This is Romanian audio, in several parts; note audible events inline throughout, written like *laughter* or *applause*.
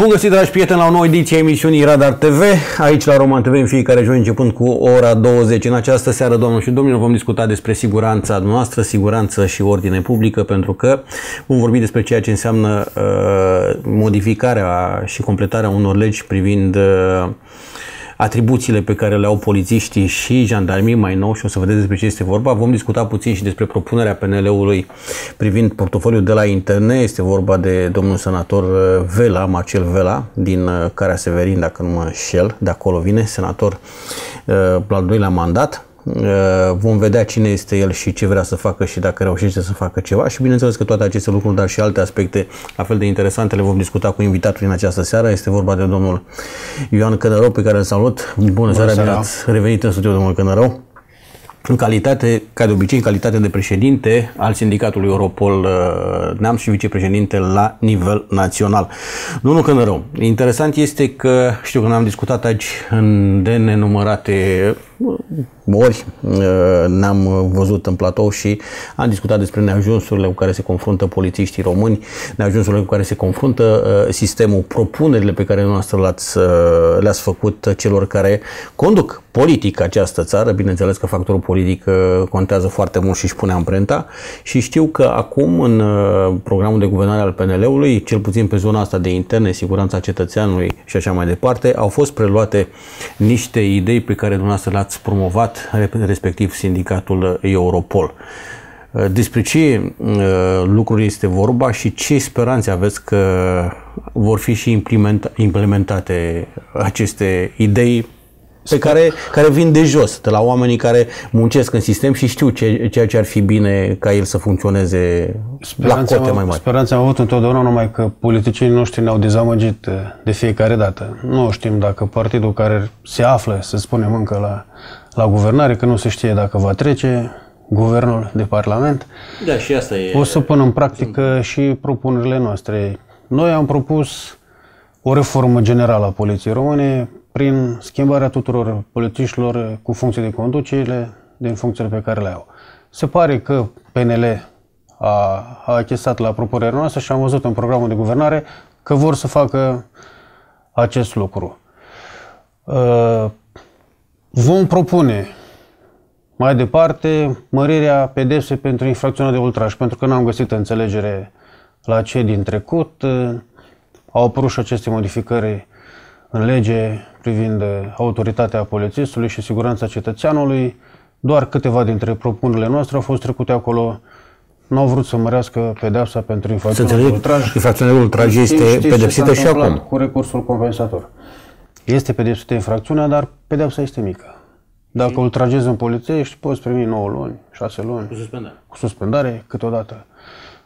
Bun găsit, dragi prieteni, la o nouă ediție a emisiunii Radar TV, aici la Roman TV, în fiecare joi, începând cu ora 20. În această seară, domnul și domnilor, vom discuta despre siguranța noastră, siguranță și ordine publică, pentru că vom vorbi despre ceea ce înseamnă uh, modificarea și completarea unor legi privind uh, atribuțiile pe care le au polițiștii și jandarmii mai nou și o să vedeți despre ce este vorba. Vom discuta puțin și despre propunerea PNL-ului privind portofoliul de la interne. Este vorba de domnul senator uh, Vela, Marcel Vela, din uh, Cara Severin, dacă nu mă înșel, de acolo vine, senator uh, la al doilea mandat. Uh, vom vedea cine este el și ce vrea să facă și dacă reușește să facă ceva și bineînțeles că toate aceste lucruri, dar și alte aspecte la fel de interesante le vom discuta cu invitatul în această seară. Este vorba de domnul Ioan Cănărău, pe care îl salut. Bună, Bună seara, bine ați revenit în studio, domnul Cănărău în calitate, ca de obicei, în calitate de președinte al sindicatului Europol uh, Neamț și vicepreședinte la nivel național. Domnul Cănărău, interesant este că știu că ne-am discutat aici în de nenumărate ori uh, ne-am văzut în platou și am discutat despre neajunsurile cu care se confruntă polițiștii români, neajunsurile cu care se confruntă uh, sistemul, propunerile pe care noastră le-ați, uh, le-ați făcut celor care conduc politic această țară. Bineînțeles că factorul politic contează foarte mult și își pune amprenta și știu că acum în programul de guvernare al PNL-ului, cel puțin pe zona asta de interne, siguranța cetățeanului și așa mai departe, au fost preluate niște idei pe care dumneavoastră le-ați promovat respectiv sindicatul Europol. Despre ce uh, lucruri este vorba și ce speranțe aveți că vor fi și implementate aceste idei pe care, care vin de jos, de la oamenii care muncesc în sistem și știu ce, ceea ce ar fi bine ca el să funcționeze speranța la cote mai mari. Speranța am avut întotdeauna numai că politicienii noștri ne-au dezamăgit uh, de fiecare dată. Nu știm dacă partidul care se află, să spunem încă la la guvernare, că nu se știe dacă va trece guvernul de parlament. Da, și asta e... O să pună în practică și propunerile noastre. Noi am propus o reformă generală a Poliției Române prin schimbarea tuturor polițiștilor cu funcție de conducere din funcțiile pe care le au. Se pare că PNL a, a achesat la propunerea noastră și am văzut în programul de guvernare că vor să facă acest lucru. Uh, Vom propune mai departe mărirea pedepsei pentru infracțiunea de ultraj, pentru că n-am găsit înțelegere la cei din trecut. Au apărut și aceste modificări în lege privind autoritatea polițistului și siguranța cetățeanului. Doar câteva dintre propunerile noastre au fost trecute acolo. Nu au vrut să mărească pedepsa pentru infracțiunea de ultraj. Infracțiunea de ultraj este pedepsită și acum. Cu recursul compensator. Este pedepsită infracțiunea, dar pedepsa este mică. Dacă și? ultragezi un polițiești, poți primi 9 luni, 6 luni. Cu suspendare. Cu suspendare, câteodată.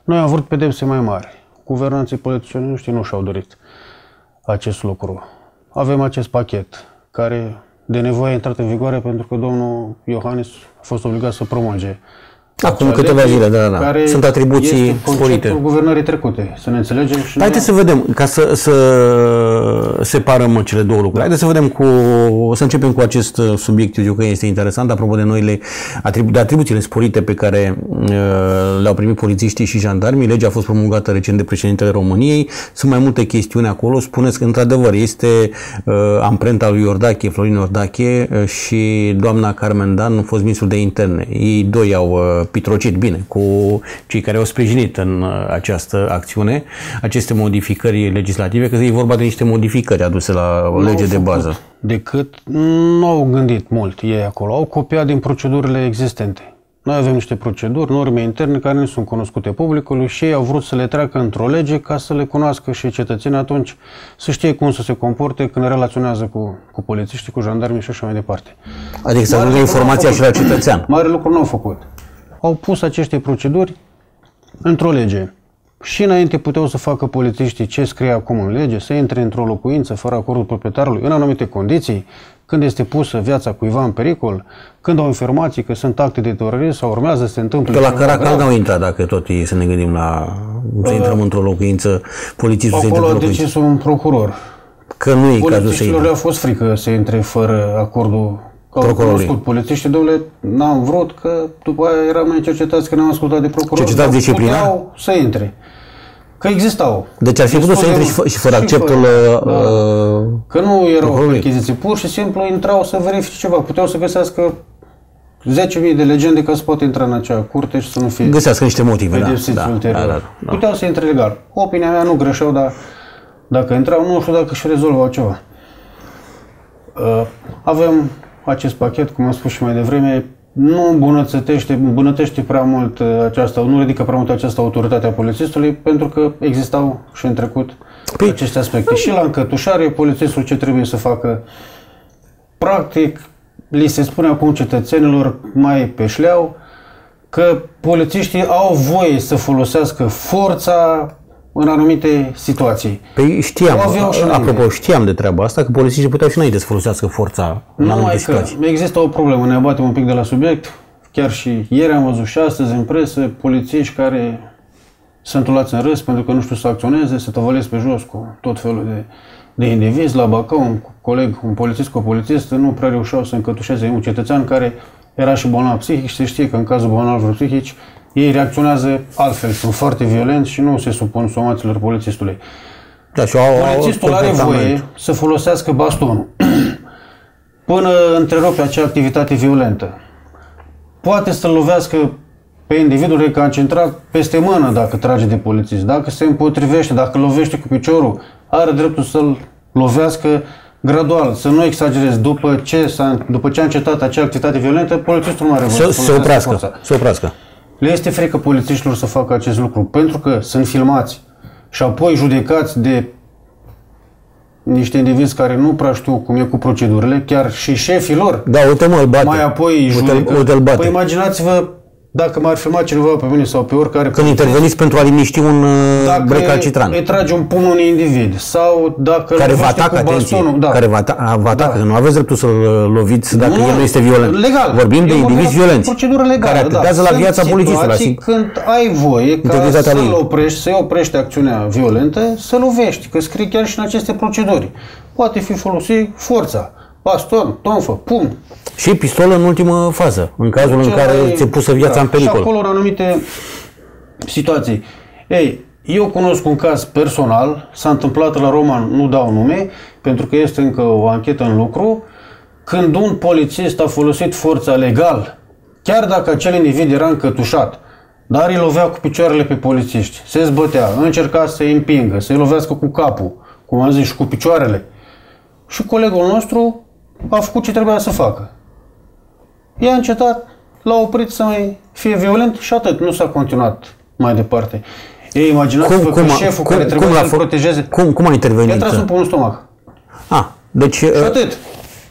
Noi am vrut pedepse mai mari. Guvernanții politicieni nu știu, nu și-au dorit acest lucru. Avem acest pachet care de nevoie a intrat în vigoare pentru că domnul Iohannis a fost obligat să promulge Acum câteva zile, da, da. Care Sunt atribuții sporite. guvernării trecute, să ne înțelegem și Haideți să vedem, ca să, să separăm cele două lucruri. Haideți să vedem cu, să începem cu acest subiect, eu că este interesant, apropo de noile atribu- de atribuțiile sporite pe care uh, le-au primit polițiștii și jandarmii. Legea a fost promulgată recent de președintele României. Sunt mai multe chestiuni acolo. Spuneți că, într-adevăr, este uh, amprenta lui Iordache, Florin Iordache uh, și doamna Carmen Dan, fost ministrul de interne. Ei doi au uh, pitrocit bine cu cei care au sprijinit în uh, această acțiune aceste modificări legislative, că e vorba de niște modificări aduse la o lege de bază. Decât nu au gândit mult ei acolo, au copiat din procedurile existente. Noi avem niște proceduri, norme interne care nu sunt cunoscute publicului și ei au vrut să le treacă într-o lege ca să le cunoască și cetățenii atunci să știe cum să se comporte când relaționează cu, cu polițiștii, cu jandarmii și așa mai departe. Adică să ajungă informația și la cetățean. Mare lucru nu au făcut au pus aceste proceduri într-o lege. Și înainte puteau să facă polițiștii ce scrie acum în lege, să intre într-o locuință fără acordul proprietarului, în anumite condiții, când este pusă viața cuiva în pericol, când au informații că sunt acte de terorism sau urmează să se întâmple. Că la Caracal n-au intrat, dacă tot e să ne gândim la... să uh, intrăm într-o locuință, polițistul să intre într-o locuință. Acolo a decis un procuror. Că nu e cazul să intre. le-a fost frică să intre fără acordul Că au cunoscut polițiștii, domnule, n-am vrut, că după aia eram noi cercetați că n-am ascultat de procuror. Cercetați disciplinar? să intre. Că existau. Deci ar fi putut să Destul de intre și, fă, mult. și fără Și acceptul fără, uh, da. uh, Că nu erau Procurorului. percheziții, pur și simplu intrau să verifice ceva. Puteau să găsească 10.000 de legende ca să poată intra în acea curte și să nu fie găsească niște motive. Da, pedepsiți da, ulterior. da, da, da. Puteau să intre legal. Opinia mea nu greșeau, dar dacă intrau, nu știu dacă și rezolvau ceva. Uh, Avem acest pachet, cum am spus și mai devreme, nu îmbunătățește, îmbunătățește prea mult uh, această, nu ridică prea mult această autoritate a polițistului, pentru că existau și în trecut Păi- aceste aspecte. Și la încătușare, polițistul ce trebuie să facă? Practic, li se spune acum cetățenilor mai pe șleau că polițiștii au voie să folosească forța în anumite situații. Păi știam, O aveau și înainte. apropo, știam de treaba asta, că polițiștii puteau și înainte să folosească forța în anumite Numai că situații. există o problemă, ne abatem un pic de la subiect. Chiar și ieri am văzut și astăzi în presă polițiști care sunt luați în râs pentru că nu știu să acționeze, se tăvălesc pe jos cu tot felul de, de indivizi. La Bacău, un coleg, un polițist cu o polițistă, nu prea reușeau să încătușeze un cetățean care era și bolnav psihic și se știe că în cazul bolnavilor psihici ei reacționează altfel, sunt foarte violenți și nu se supun somațiilor polițistului. Da, și au, au Polițistul are comportament. voie să folosească bastonul *clears throat* până întrerupe acea activitate violentă. Poate să-l lovească pe individul reconcentrat peste mână dacă trage de polițist, dacă se împotrivește, dacă lovește cu piciorul, are dreptul să-l lovească gradual, să nu exagerezi. După ce, s-a, după ce a încetat acea activitate violentă, polițistul nu are voie Să să se folosească oprească, forța. să oprească. Le este frică polițiștilor să facă acest lucru pentru că sunt filmați și apoi judecați de niște indivizi care nu prea știu cum e cu procedurile, chiar și șefii lor. Da, uite mă, îl bate. Mai apoi uite, judecă. uite, îl bate. Păi imaginați-vă dacă m-ar filma cineva pe mine sau pe oricare Când interveniți pentru a liniști un uh, dacă recalcitrant. îi trage un pumn un individ sau dacă Care îl vă lovește atacă, cu atenție, bastonul, da. care vă, ata- vă atacă, Da. că nu aveți dreptul să-l uh, loviți dacă el nu este violent. Legal. Vorbim de Eu indivizi vorbim violenți, Procedură legală, care atentează da. la viața Sunt polițistului. situații Asigur. când ai voie ca Integritatea să-l lui. oprești, să-i oprești acțiunea violentă, să lovești, că scrie chiar și în aceste proceduri. Poate fi folosit forța, baston, tonfă, pumn, Și pistol în ultimă fază, în cazul în Cel care mai- ți-e pusă viața da, în pericol. Și acolo în anumite situații. Ei, eu cunosc un caz personal, s-a întâmplat la Roman, nu dau nume, pentru că este încă o anchetă în lucru, când un polițist a folosit forța legal, chiar dacă acel individ era încătușat, dar îi lovea cu picioarele pe polițiști, se zbătea, încerca să-i împingă, să-i lovească cu capul, cum am zis, și cu picioarele. Și colegul nostru a făcut ce trebuia să facă. I-a încetat, l-a oprit să mai fie violent și atât. Nu s-a continuat mai departe. Ei, imaginați-vă Cum, că cum, a- șeful cum, care cum, trebuia l-a să-l fă- protejeze, cum, cum a i-a intervenit? tras un pumn în stomac. Ah, deci Și uh, atât.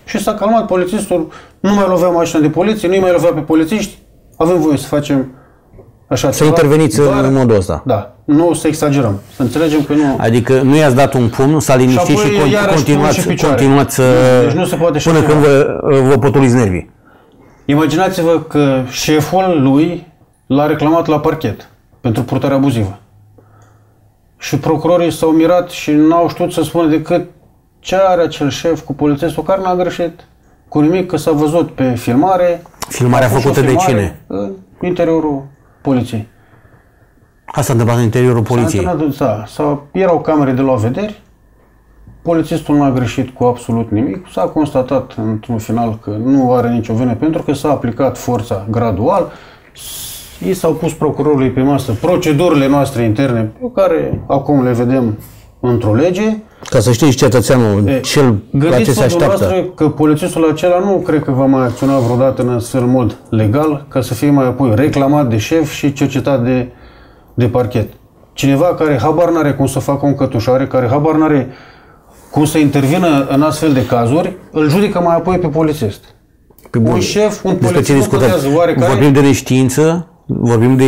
Și s-a calmat polițistul, nu mai lovea mașina de poliție, nu mai lovea pe polițiști. Avem voie să facem așa să ceva, interveniți doar- în modul ăsta. Da, nu să exagerăm. Să înțelegem că nu... Adică nu i-ați dat un pumn, s-a liniștit Și și, apoi con- iarăși continuați, pumn și picioare. continuați să... Deci nu se poate așa Până ceva. când vă, vă potuliți nervii. Imaginați-vă că șeful lui l-a reclamat la parchet pentru purtare abuzivă. Și procurorii s-au mirat și n-au știut să spună decât ce are acel șef cu polițistul care n-a greșit cu nimic, că s-a văzut pe filmare. Filmarea a fost și o făcută de filmare cine? În interiorul poliției. Asta s-a întâmplat în interiorul poliției. S-a întâmplat, da, s-a, erau camere de luat vederi, polițistul nu a greșit cu absolut nimic, s-a constatat într-un final că nu are nicio vină pentru că s-a aplicat forța gradual, i s-au pus procurorului pe masă procedurile noastre interne, pe care acum le vedem într-o lege. Ca să știți cetățeanul E, cel la ce Gândiți-vă se așteaptă. dumneavoastră că polițistul acela nu cred că va mai acționa vreodată în astfel mod legal ca să fie mai apoi reclamat de șef și cercetat de, de parchet. Cineva care habar n-are cum să facă o încătușare, care habar n-are cum să intervină în astfel de cazuri, îl judecă mai apoi pe polițist. Pe bun. Un șef, un Despre ce polițist nu discutăm? contează oarecare. Vorbim de neștiință, vorbim de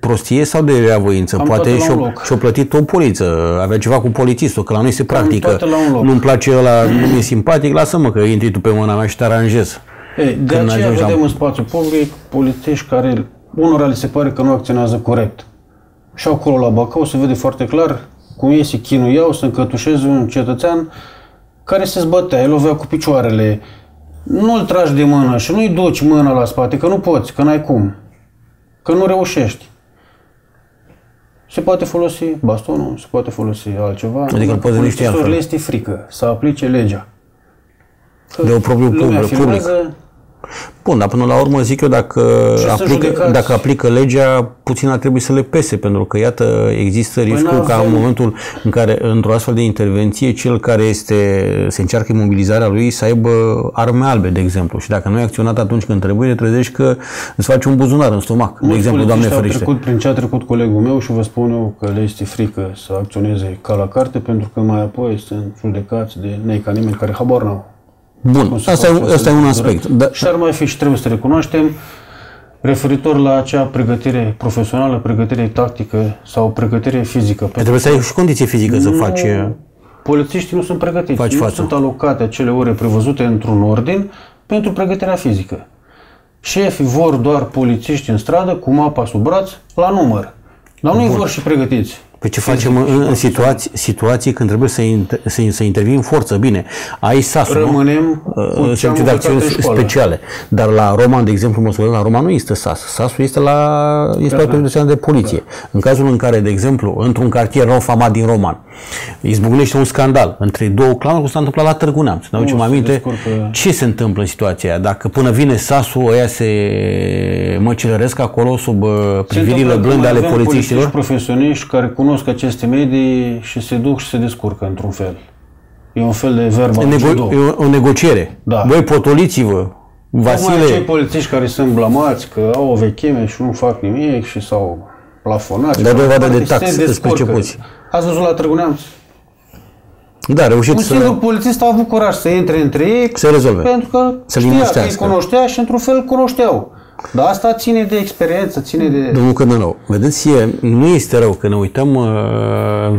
prostie sau de reavoință? Am Poate toate la un și-o, loc. și-o plătit o poliță, avea ceva cu polițistul, că la noi se practică. toate la un loc. Nu-mi place ăla, nu mi-e simpatic, lasă-mă că intri tu pe mâna mea și te aranjez. Ei, de Când aceea ajungi la- vedem în spațiu public polițiști care unora li se pare că nu acționează corect. Și acolo la Bacău se vede foarte clar cum ei se chinuiau să încătușeze un cetățean care se zbătea, el lovea cu picioarele. Nu-l tragi de mână și nu-i duci mâna la spate, că nu poți, că n-ai cum. Că nu reușești. Se poate folosi bastonul, se poate folosi altceva. Adică îl poți liniști Polițistul altfel. le este frică să aplice legea. Că De o problemă lumea public- filmează, Bun, dar până la urmă zic eu dacă Și să aplică, judecați. dacă aplică legea, puțin ar trebui să le pese, pentru că iată există riscul ca în Păi n-avem- momentul în care într-o astfel de intervenție cel care este se încearcă imobilizarea lui să aibă arme albe, de exemplu. Și dacă nu ai acționat atunci când trebuie, te trezești că îți faci un buzunar în stomac, de mulți exemplu, Doamne polițiști au ferește. trecut prin ce a trecut colegul meu și vă spun eu că le este frică să acționeze ca la carte pentru că mai apoi sunt judecați de nei ca nimeni care habar n-au. Bun, cum se asta e, face asta e un procedură. aspect. Da, Și ar mai fi și trebuie să recunoaștem referitor la acea pregătire profesională, pregătire tactică sau pregătire fizică. Pentru trebuie să ai și condiție fizică să faci... Polițiștii nu sunt pregătiți, Faci nu față. sunt alocate acele ore prevăzute într-un ordin pentru pregătirea fizică. Șefii vor doar polițiști în stradă cu mapa sub braț la număr. Dar nu-i vor și pregătiți. Pe ce facem în, în situații, situații când trebuie să, inter, să, să intervii în forță? Bine, ai SAS, Rămânem cu uh, ce am serviciu de învățat acțiuni în școală. speciale. Dar la Roman, de exemplu, mă scuze, la Roman nu există SAS. SAS-ul este la Inspectorul Național de Poliție. În cazul în care, de exemplu, într-un cartier nou famat din Roman, izbucnește un scandal între două clanuri, cum s-a întâmplat la Târgu Neamț. Ne aducem se aminte descurcă. ce se întâmplă în situația aia. Dacă până vine SAS-ul, ăia se măcelăresc acolo sub uh, Se privirile întâmplă că blânde mai ale avem polițiștilor. polițiști profesioniști care cunosc aceste medii și se duc și se descurcă într-un fel. E un fel de verba E, nego- e o, o negociere. Da. Voi potoliți-vă. Tocmai cei Vasile, polițiști care sunt blamați că au o vechime și nu fac nimic și s-au plafonat. Dă și dovadă mai de departe, tax, se îți descurcă. percepuți. Ați văzut la Târgu Neamț? da, reușiți Un să... singur polițist a avut curaj să intre între ei Se rezolve. pentru că Să știa că îi liniștească. cunoștea și într-un fel cunoșteau. Dar asta ține de experiență, ține de... Domnul Cădănău, vedeți, e, nu este rău că ne uităm, uh,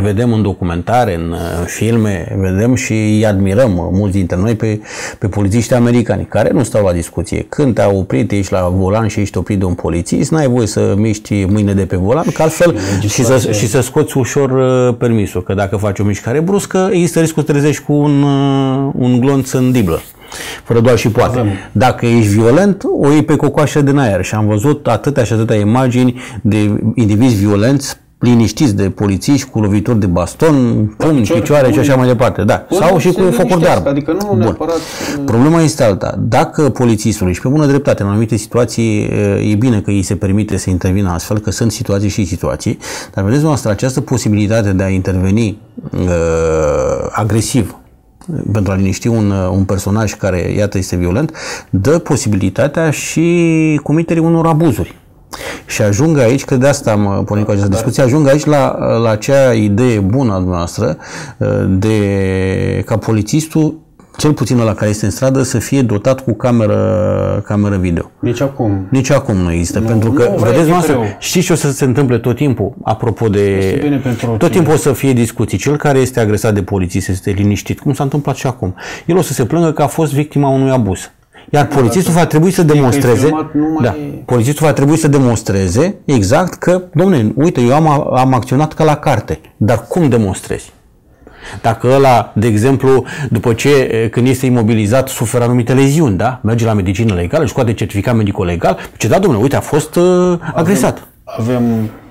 vedem în documentare, în uh, filme, vedem și îi admirăm uh, mulți dintre noi pe, pe polițiștii americani, care nu stau la discuție. Când te-au oprit, ești la volan și ești oprit de un polițist, n-ai voie să miști mâine de pe volan, că altfel și să, și să scoți ușor uh, permisul, că dacă faci o mișcare bruscă, există riscul să trezești cu un, uh, un glonț în diblă. Fără doar și poate. Avem. Dacă ești violent, o iei pe cocoașă din aer și am văzut atâtea și atâtea imagini de indivizi violenți liniștiți de polițiști cu lovituri de baston, pumni, picioare, picioare și pumni. așa mai departe. Da. Până Sau și se cu focuri de liniștească, armă. adică nu Bun. neapărat, Problema este alta. Dacă polițistul, și pe bună dreptate, în anumite situații, e bine că îi se permite să intervină astfel, că sunt situații și situații, dar vedeți noastră, această posibilitate de a interveni uh, agresiv pentru a liniști un, uh, un personaj care, iată, este violent, dă posibilitatea și comiterii unor abuzuri. Și ajung aici, că de asta am pornit cu această discuție, ajung aici la, la acea idee bună a dumneavoastră uh, de ca polițistul, cel puțin la care este în stradă, să fie dotat cu cameră, cameră video. Nici acum. Nici acum nu există, nu, pentru că, nu, va vedeți fi noastră, greu. știți ce o să se întâmple tot timpul, apropo de... Este bine pentru tot tine. timpul o să fie discuții. Cel care este agresat de polițist este liniștit, cum s-a întâmplat și acum. El o să se plângă că a fost victima unui abuz. Iar polițistul va trebui să demonstreze, filmat, nu mai- da, polițistul va trebui să demonstreze exact că, domnule, uite, eu am, am acționat ca la carte, dar cum demonstrezi? Dacă ăla, de exemplu, după ce, e, când este imobilizat, suferă anumite leziuni, da? Merge la medicină legală, își scoate certificat medico-legal, ce da, domnule, uite, a fost uh, agresat. Avem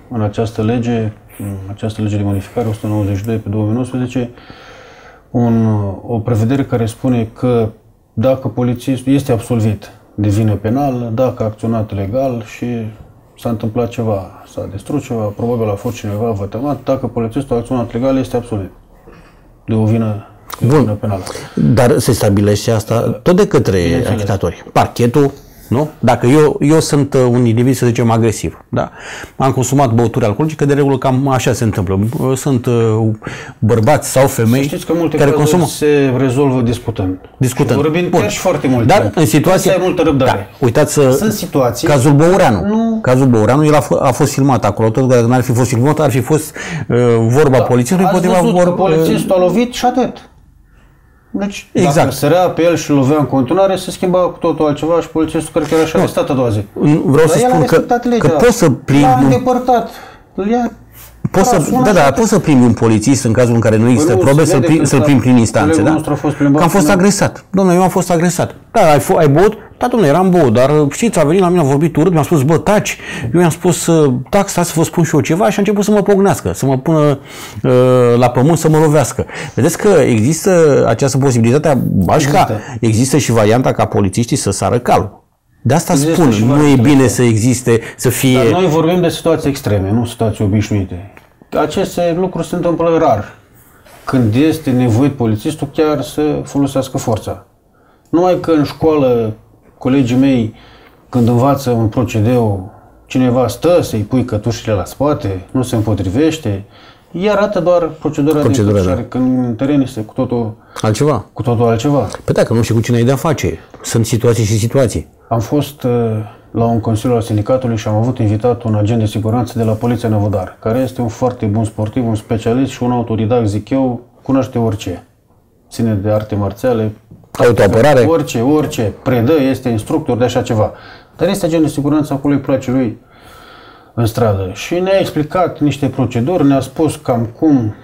în această lege, în această lege de modificare 192 pe 2019, un, o prevedere care spune că dacă polițistul este absolvit de vină penală, dacă a acționat legal și s-a întâmplat ceva, s-a distrus ceva, probabil a fost cineva vătămat, dacă polițistul a acționat legal, este absolvit de o vină, de o Bun. vină penală. Dar se stabilește asta tot de către achitatori. Parchetul, nu? Dacă eu, eu sunt uh, un individ, să zicem, agresiv, da? Am consumat băuturi alcoolice, de regulă cam așa se întâmplă. Uh, Sunt uh, bărbați sau femei Știți că multe care cazuri consumă. se rezolvă discutând. Discutând. Și vorbind Bun. chiar și foarte mult Dar timp. în situație... Să ai multă răbdare. Da, uitați să... Sunt situații... Cazul Băureanu. Nu. Cazul Băureanu, el a, f- a fost filmat acolo. Tot dacă n-ar fi fost filmat, ar fi fost uh, vorba polițistului Ați împotriva văzut că vor, uh, polițistul a lovit și atât. Deci, Exact. dacă sărea pe el și îl lovea în continuare, se schimba cu totul altceva și polițistul cred că era și arestat a doua zi. Vreau Dar să el a spun că, respectat legea. că poți să plimbi L-a un îndepărtat. Îl ia Poți să, da, da, poți să primi un polițist în cazul în care nu există nu, probe, se să-l, vede prim, când să-l s-a- primi prin instanțe, colegul da? nostru a fost plimbat Că am fost până- agresat. Domnule, eu am fost agresat. Da, ai, f- ai băut? Da, domnule, eram băut, dar știți, a venit la mine, a vorbit urât, mi-a spus, bă, taci. Eu i-am spus, uh, tac, stați să vă spun și eu ceva și a început să mă pognească, să mă pună uh, la pământ, să mă lovească. Vedeți că există această posibilitate, bașca, există. Există. există și varianta ca polițiștii să sară calul. De asta Există spun, și nu e variantele bine astea. să existe, să fie... Dar noi vorbim de situații extreme, nu situații obișnuite. Aceste lucruri se întâmplă rar. Când este nevoit polițistul chiar să folosească forța. Numai că în școală, colegii mei, când învață un procedeu, cineva stă să-i pui cătușile la spate, nu se împotrivește, ei arată doar procedura, Procedura, din da. cătușare, când în teren este cu totul, Altceva. cu totul altceva. Păi da, că nu știu cu cine ai de-a face. Sunt situații și situații. Am fost uh, la un consiliu al sindicatului și am avut invitat un agent de siguranță de la Poliția Năvodar, care este un foarte bun sportiv, un specialist și un autodidact, zic eu, cunoaște orice. Ține de arte marțiale, Autoapărare. orice, orice, predă, este instructor de așa ceva. Dar este agent de siguranță, acolo îi place lui în stradă. Și ne-a explicat niște proceduri, ne-a spus cam cum,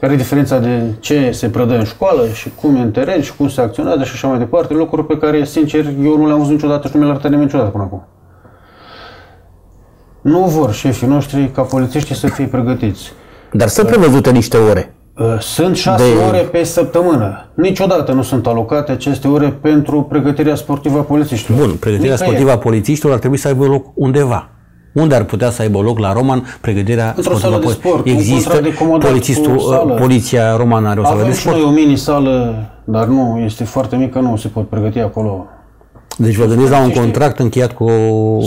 care e diferența de ce se predă în școală și cum e în teren și cum se acționează și așa mai departe, lucruri pe care, sincer, eu nu le-am văzut niciodată și nu mi le-a arătat nimeni niciodată până acum. Nu vor șefii noștri ca polițiștii să fie pregătiți. Dar sunt prevăzute niște ore. Uh, Sunt șase De- ore pe săptămână. Niciodată nu sunt alocate aceste ore pentru pregătirea sportivă a polițiștilor. Bun, pregătirea Nicăieri. sportivă a polițiștilor ar trebui să aibă loc undeva. Unde ar putea să aibă loc la Roman pregătirea Într-o sportivă? sală de a poli- sport, un Există contract de comodat polițistul, cu sală. poliția romană are o sală de Avem și sport. noi o mini-sală, dar nu, este foarte mică, nu se pot pregăti acolo. Deci vă gândiți la un polițiștii. contract încheiat cu...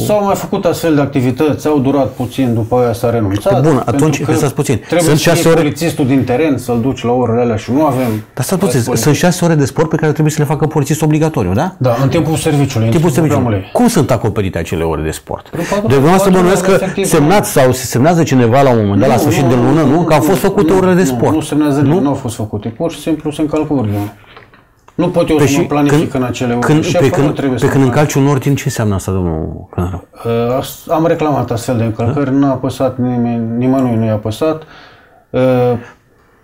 S-au mai făcut astfel de activități, au durat puțin, după aia s-a renunțat. Bun, pentru atunci, că stați puțin. Trebuie Sunt să fie șase ore- polițistul din teren să-l duci la orele alea și nu avem. Dar stați puțin, Răspunde. sunt șase ore de sport pe care trebuie să le facă polițist obligatoriu, da? Da, în timpul serviciului, în Timpul timpul serviciului. programului. Cum sunt acoperite acele ore de sport? patru- De dumneavoastră patru bănuiesc că ore efectiv, semnați sau se semnează cineva la un moment dat, la sfârșit de lună, nu? Că au fost făcute orele de nu, sport. Nu semnează nu? nu au fost făcute. Pur și simplu se încalcă ordinea. Nu pot eu Pe să mă planific în acele ore. când, pe Șeful nu când, trebuie pe să când mă- încalci un ordin, ce înseamnă asta, domnul Cănaru? Uh, as- Am reclamat astfel de încălcări, n-a apăsat nimeni, nimănui nu i-a apăsat. Uh,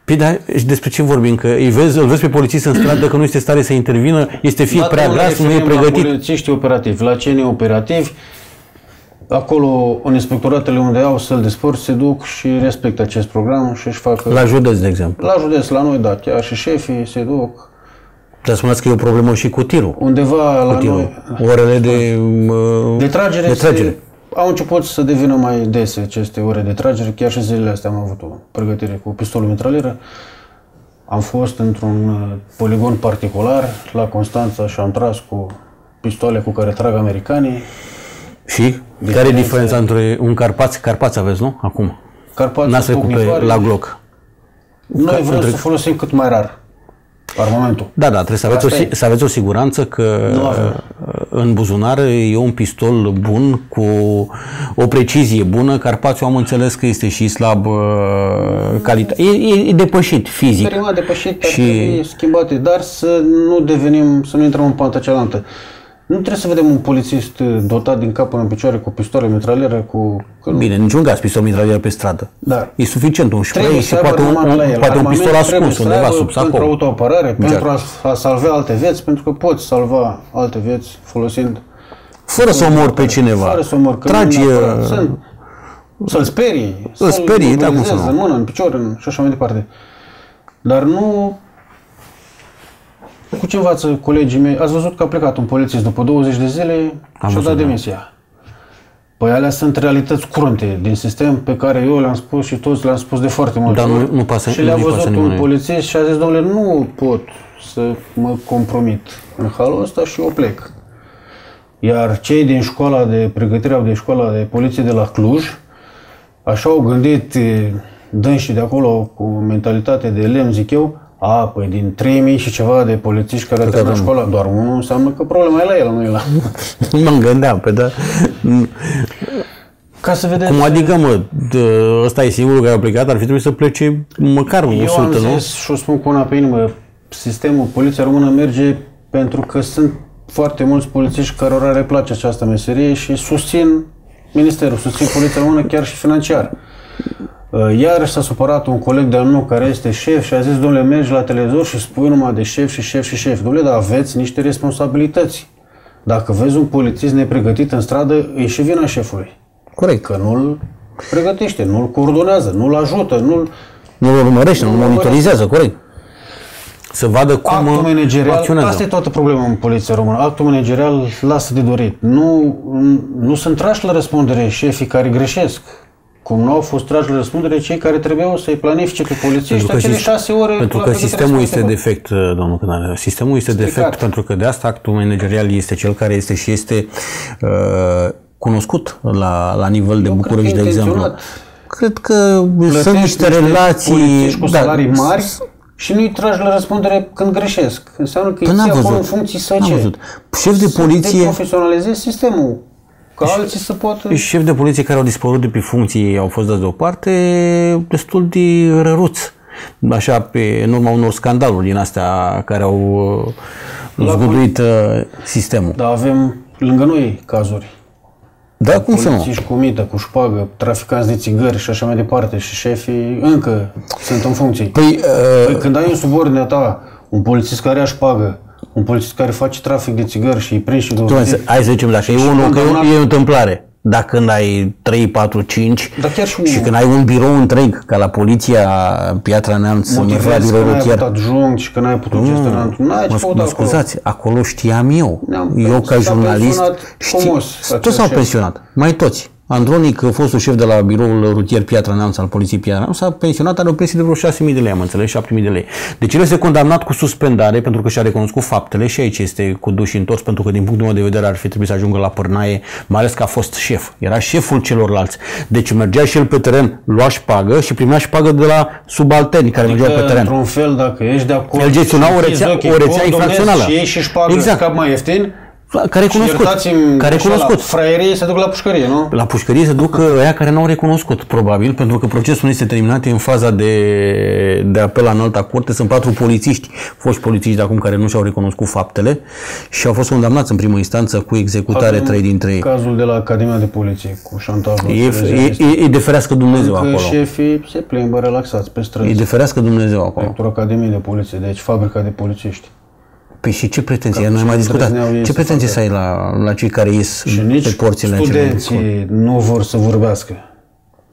Păi dar și despre ce vorbim? Că îi vezi, îl vezi pe polițist în stradă că nu este stare să intervină, este fie dacă prea ne gras, nu e referim La pregătit. polițiștii operativi, la cei neoperativi, acolo în inspectoratele unde au săl de sport se duc și respectă acest program și își fac... La, La județ, de exemplu. la județ, la noi, da, chiar și șefii se duc. Dar spuneați că e o problemă și cu tirul. Undeva la Tirul. noi, Orele de... uh, De tragere, De tragere. Se, au început să devină mai dese aceste ore de tragere. Chiar și zilele astea am avut o pregătire cu pistolul mitralieră. Am fost într-un uh, poligon particular la Constanța și am tras cu pistoale cu care trag americanii. Și? Care e diferența între un Carpați? Carpați aveți, nu? Acum. Carpați N-ați trecut pe, pugnitoare. la Glock. Noi vrem să folosim cât mai rar armamentul. Da, da, trebuie să aveți, o, Asta si- să aveți o siguranță că Nu avem. uh, în buzunar e un pistol bun, cu o precizie bună. Carpațiu am înțeles că este și slab uh, calitate. E, e, e depășit fizic. Extrem de depășit, ar Și- trebui schimbate, dar să nu devenim, să nu intrăm în panta cealaltă. Nu trebuie să vedem un polițist uh, dotat din cap până în picioare cu pistoale mitralieră, cu... Că nu. Bine, niciun gaz pistol mitralier pe stradă. Da. E suficient un spray Trebuie și să aibă poate un, armament la un, el. poate un Armament pistol trebuie ascuns să undeva aibă sub Pentru sacou. autoapărare, Exact. pentru a, a salva alte vieți, pentru că poți salva alte vieți folosind... Fără să omori pe cineva. Fără să omor, că Tragi, nu neapărat. uh, Sunt, să-l sperii, Îl sperii, da, cum să mobilizezi nu. în mână, în picior în, și așa mai departe. Dar nu... Cu ce învață colegii mei? Ați văzut că a plecat un polițist după 20 de zile și-a văzut, dat da. demisia. Păi alea sunt realități curente din sistem pe care eu le-am spus și toți le-am spus de foarte multe Dar nu- ori. nu pasă- Și le-a nu-i pasă văzut un nimănui. polițist și a zis, domnule, nu pot să mă compromit în halul ăsta și eu plec. Iar cei din școala de pregătire de școala de poliție de la Cluj, așa au gândit e, dânșii de acolo cu mentalitate de lemn, zic eu, a, păi din 3000 și ceva de polițiști care au terminat școala, doar unul înseamnă că problema e la el, nu e la... *laughs* Mă gândeam, pe da. Ca să vedeți, Cum adică, mă, d- ăsta e singurul care a plecat, ar fi trebuit să plece măcar 100, eu am nu? zis și o spun cu una pe inimă, sistemul Poliția Română merge pentru că sunt foarte mulți polițiști cărora le place această meserie și susțin Ministerul, susțin Poliția Română chiar și financiar. Uh, Iar s-a supărat un coleg de-al meu care este șef și a zis, domnule, mergi la televizor și spui numai de șef și șef și șef. Domnule, dar aveți niște responsabilități. Dacă vezi un polițist nepregătit în stradă, e și vina șefului. Corect. Că nu-l pregătește, nu-l coordonează, nu-l ajută, nu-l... Nu-l urmărește, nu-l monitorizează, corect. Să vadă cum Actul managerial, acționează. asta e toată problema în poliția română. Actul managerial lasă de dorit. Nu, nu sunt trași la răspundere șefii care greșesc. Cum nu au fost trași la răspundere cei care trebuiau să-i planifice pe polițiști acele sist- șase ore pentru la că pregătirea sistemul este respectivă. defect, uh, domnul Cânare. Sistemul este Stricat. defect pentru că de asta actul managerial este cel care este și este uh, cunoscut la, la nivel de Eu cred București, că de exemplu. intenționat. Cred că sunt Plătești niște relații... polițiști cu da, salarii mari și nu-i tragi la răspundere când greșesc. Înseamnă că Păi îi n-am ții acolo în văzut. funcții N-am săce. văzut. Șef de Să poliție- deprofesionalizezi sistemul. Ca alții să poată... Și șefi de poliție care au dispărut de pe funcții au fost dați deoparte destul de răruți. Așa, pe, în urma unor scandaluri din astea care au uh, zguduit uh, sistemul. Dar avem lângă noi cazuri. Da, cum să nu? Polițiști cu mită, cu șpagă, traficanți de țigări și așa mai departe. Și șefii încă sunt în funcție. Păi, uh, Păi când ai în subordinea ta un polițist care ia șpagă, un polițist care face trafic de țigări și îi prinzi și Dom'le, să- hai să zicem așa, e unul că e o întâmplare. Dar când ai 3, 4, 5 Dar chiar și și unul. când ai un birou întreg, ca la poliția Piatra Neamț, merg la motivezi că birou n-ai avut rutier. adjunct și că n-ai putut gestiona. N-ai ce Mă, căuta mă acolo. scuzați, acolo știam eu. Ne-am- eu ca s-a jurnalist pensionat știi, frumos toți acel s-au șef. pensionat, mai toți. Andronic, fostul șef de la biroul rutier Piatra Neamț al poliției Piatra Neamț, s-a pensionat, are o pensie de vreo 6.000 de lei, am înțeles, 7.000 de lei. Deci el este condamnat cu suspendare pentru că și-a recunoscut faptele și aici este cu duș întors pentru că din punctul meu de vedere ar fi trebuit să ajungă la părnaie, mai ales că a fost șef. Era șeful celorlalți. Deci mergea și el pe teren, lua și șpagă și primea și șpagă de la subalterni care mergeau pe Adică, teren. într-un fel, dacă ești de acord... El gestiona și o închizi rețea- ochii, o rețea coordonezi infracțională. Și ei și șpagă Exact. exact. cap mai ieftin. Care e Și cunoscut. iertați-mi Care e așa, cunoscut. La fraierie se duc la pușcărie, nu? La pușcărie se duc ăia care n-au recunoscut, probabil, pentru că procesul nu este terminat e în faza de, de apel la înalta curte. Sunt patru polițiști, foști polițiști de acum, care nu și-au recunoscut faptele și au fost condamnați în primă instanță cu executare Avem trei dintre ei. Cazul de la Academia de Poliție cu șantajul. E, e, e, e de ferească Dumnezeu Că acolo. șefii se plimbă relaxați pe E străzi. de ferească Dumnezeu acolo. Pentru Academie de Poliție, deci fabrica de polițiști. Păi și ce pretenții? Noi am mai ce discutat. îndrăzneau ei Ce să pretenții să ai la, la cei care ies Și pe nici porțile acelea? studenții nu vor să vorbească.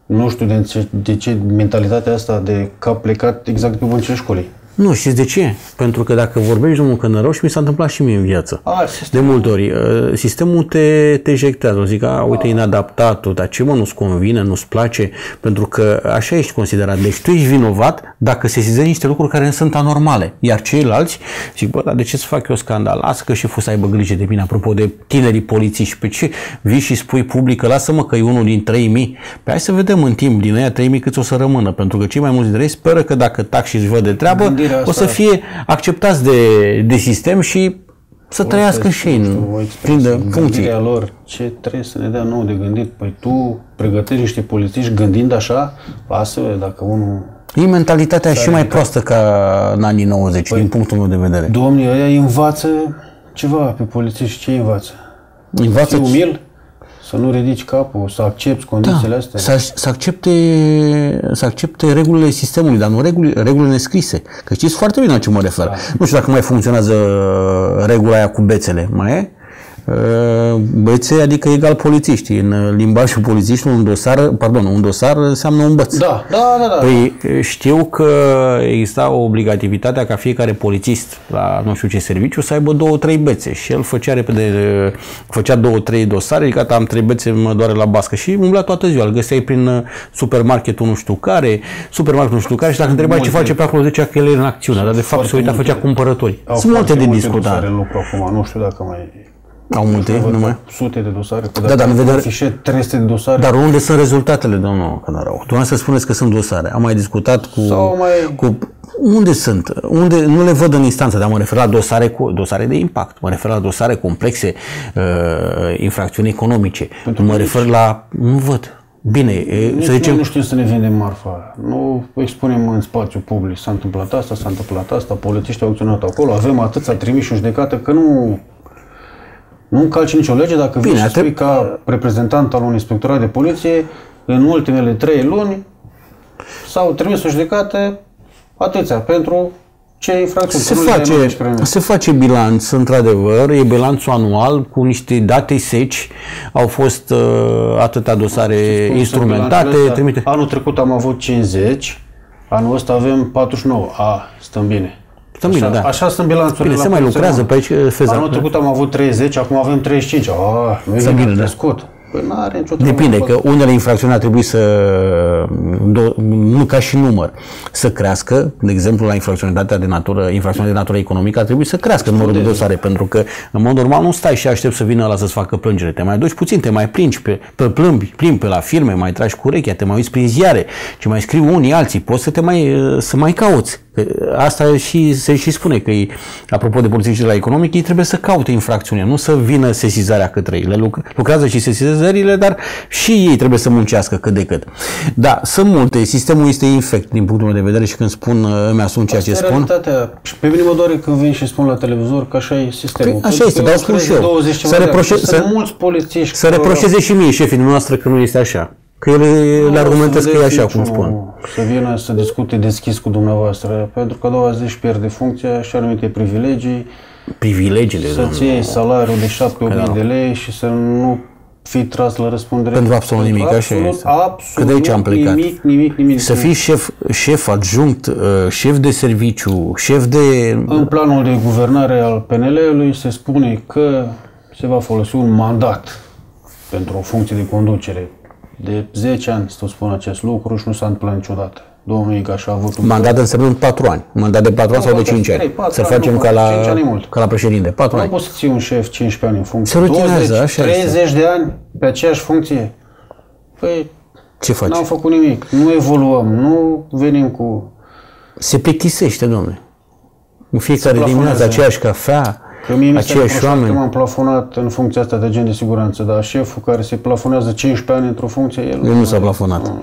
Nu știu de ce, de ce mentalitatea asta de cap plecat exact de pe băncile școlii. Nu, știți de ce? Pentru că dacă vorbești, domnul Cănărău, și mi s-a întâmplat și mie în viață. A, De multe ori, uh, sistemul te, te ejectează. Zic, a, uite, inadaptatul, dar ce mă, nu-ți convine, nu-ți place? Pentru că așa ești considerat. Deci tu ești vinovat dacă se sesizezi niște lucruri care sunt anormale. Iar ceilalți zic, bă, dar de ce să fac eu scandal? Lasă că șeful să aibă grijă de mine, apropo de tinerii polițiști. Pe ce vii și spui publică, lasă-mă că e unul din 3000. Pe hai să vedem în timp din aia 3000 câți o să rămână. Pentru că cei mai mulți dintre ei speră că dacă tac și își văd de treabă, Gândirea o să asta- fie acceptați de, de sistem și să trăiască și ei în o plin de expresie, funcții. Gândirea lor, ce trebuie să ne dea nou de gândit? Păi tu pregătești niște polițiști gândind așa, lasă dacă unul... E mentalitatea și mai proastă ca în anii 90, din punctul meu de vedere. Domnii ăia îi învață ceva pe polițiști, ce îi învață? Învață Fii umil, să nu ridici capul, să accepti condițiile da, astea. să, să, accepte, să accepte regulile sistemului, dar nu regulile, regulile scrise. Că știți foarte bine la ce mă refer. Da. Nu știu dacă mai funcționează regula aia cu bețele. Mai e? Uh, Bețe, adică egal polițiști. În limbajul polițiști, un dosar, pardon, un dosar înseamnă un băț. Da, da, da, da. Păi știu că exista o obligativitate ca fiecare polițist la nu știu ce serviciu să aibă două, trei bețe și el făcea repede, făcea două, trei dosare, gata, am trei bețe, mă doare la bască și umbla toată ziua, îl găseai prin uh, supermarketul nu știu care, supermarketul nu știu care și dacă întrebai ce face pe acolo, zicea că el era în acțiune, dar de fapt se uita, făcea cumpărători. Au Sunt multe foarte de dosare discutat. în lucru acum, nu știu dacă mai... Au multe, Văd nu mai? Sute de dosare. Că Da, dar în vedere- Fișe 300 de dosare. Dar unde sunt rezultatele, domnul Cănărău? Dumneavoastră spuneți că sunt dosare. Am mai discutat cu... Sau mai- cu unde sunt? Unde nu le văd în instanță, dar mă refer la dosare cu dosare de impact. Mă refer la dosare complexe, uh, infracțiuni economice. mă refer la... Nu văd. Bine, e, Nici să noi zicem... nu știm să ne vindem marfa. Nu expunem în spațiu public. S-a întâmplat asta, s-a întâmplat asta, polițiștii au acționat acolo, avem atâția trimiși în judecată că nu nu încalci nicio lege dacă vii Bine, și spui ca reprezentant al unui inspectorat de poliție în ultimele trei luni s-au trimis o judecată atâția pentru ce infracțiuni. Se că nu le dai face, 19 se face bilanț, într-adevăr, e bilanțul anual cu niște date seci. Au fost uh, atâtea dosare instrumentate. Bilanțul ăsta, Trimite. Anul trecut am avut 50, anul ăsta avem 49. A, stăm bine. Stăm bine, așa, da. Așa sunt bilanțurile Bine, la se mai Poliția lucrează Română. pe aici, feza. Anul trecut am avut 30, acum avem 35. A, nu e Stăm bine, bine, a da. crescut. Păi n-are nicio treabă. Depinde, că unele infracțiuni ar trebui să, do- nu ca și număr, să crească, de exemplu la infracționalitatea de natură, infracțiunea de natură economică ar trebui să crească numărul de dosare, pentru că în mod normal nu stai și aștept să vină la să-ți facă plângere, te mai duci puțin, te mai plimbi pe, pe plâmbi, plimbi pe la firme, mai tragi cu urechea, te mai uiți prin ziare, ce mai scriu unii alții, poți să te mai, să mai cauți. Că Asta și se și spune că ei, apropo de polițiștii de la economic, ei trebuie să caute infracțiunea, nu să vină sesizarea către ei. Le luc- lucrează și sesizările, dar și ei trebuie să muncească cât de cât. Da, sunt multe. Sistemul este infect din punctul meu de vedere și când spun, uh, îmi asum ceea ce Asta e spun. realitatea. Și pe mine mă doare când vin și spun la televizor că așa e sistemul. Păi, așa Pentru este, că dar eu spun cred și eu. 20 Să ceva de ani. reproșe- Sunt să- mulți polițiști Să care- reproșeze și mie șefii noastre că nu este așa. Că eu le, le argumentez să că e vedeți așa cum niciunul spun. Să vină să discute deschis cu dumneavoastră, pentru că a doua zi își pierde funcția și anumite privilegii, Privilegiile, să-ți domnule. iei salariul de 7 de lei și să nu fii tras la răspundere. Pentru absolut nimic, așa absolut, este. Absolut Că de aici am plecat. nimic, nimic, nimic. Să fii șef, șef adjunct, uh, șef de serviciu, șef de... În planul de guvernare al PNL-ului se spune că se va folosi un mandat pentru o funcție de conducere. De 10 ani să spun acest lucru și nu s-a întâmplat niciodată. Domnul Igaș a avut un Mandat însemnând 4 ani. Mandat de 4 ani sau de poate 5 trei, ani. patru Să ani, facem nu, ca la, 5 ani e mult. ca la președinte. 4 Nu ani. poți să ții un șef 15 ani în funcție. Se rutinează, 20, așa 30 de ani pe aceeași funcție. Păi, Ce faci? n-am făcut nimic. Nu evoluăm, nu venim cu... Se plictisește, domnule. În fiecare plafonează. dimineață aceeași cafea, Că mie mi se aceiași reproșat că oameni. m-am plafonat în funcția asta de agent de siguranță, dar șeful care se plafonează 15 ani într-o funcție, el, El nu s-a plafonat. Nu,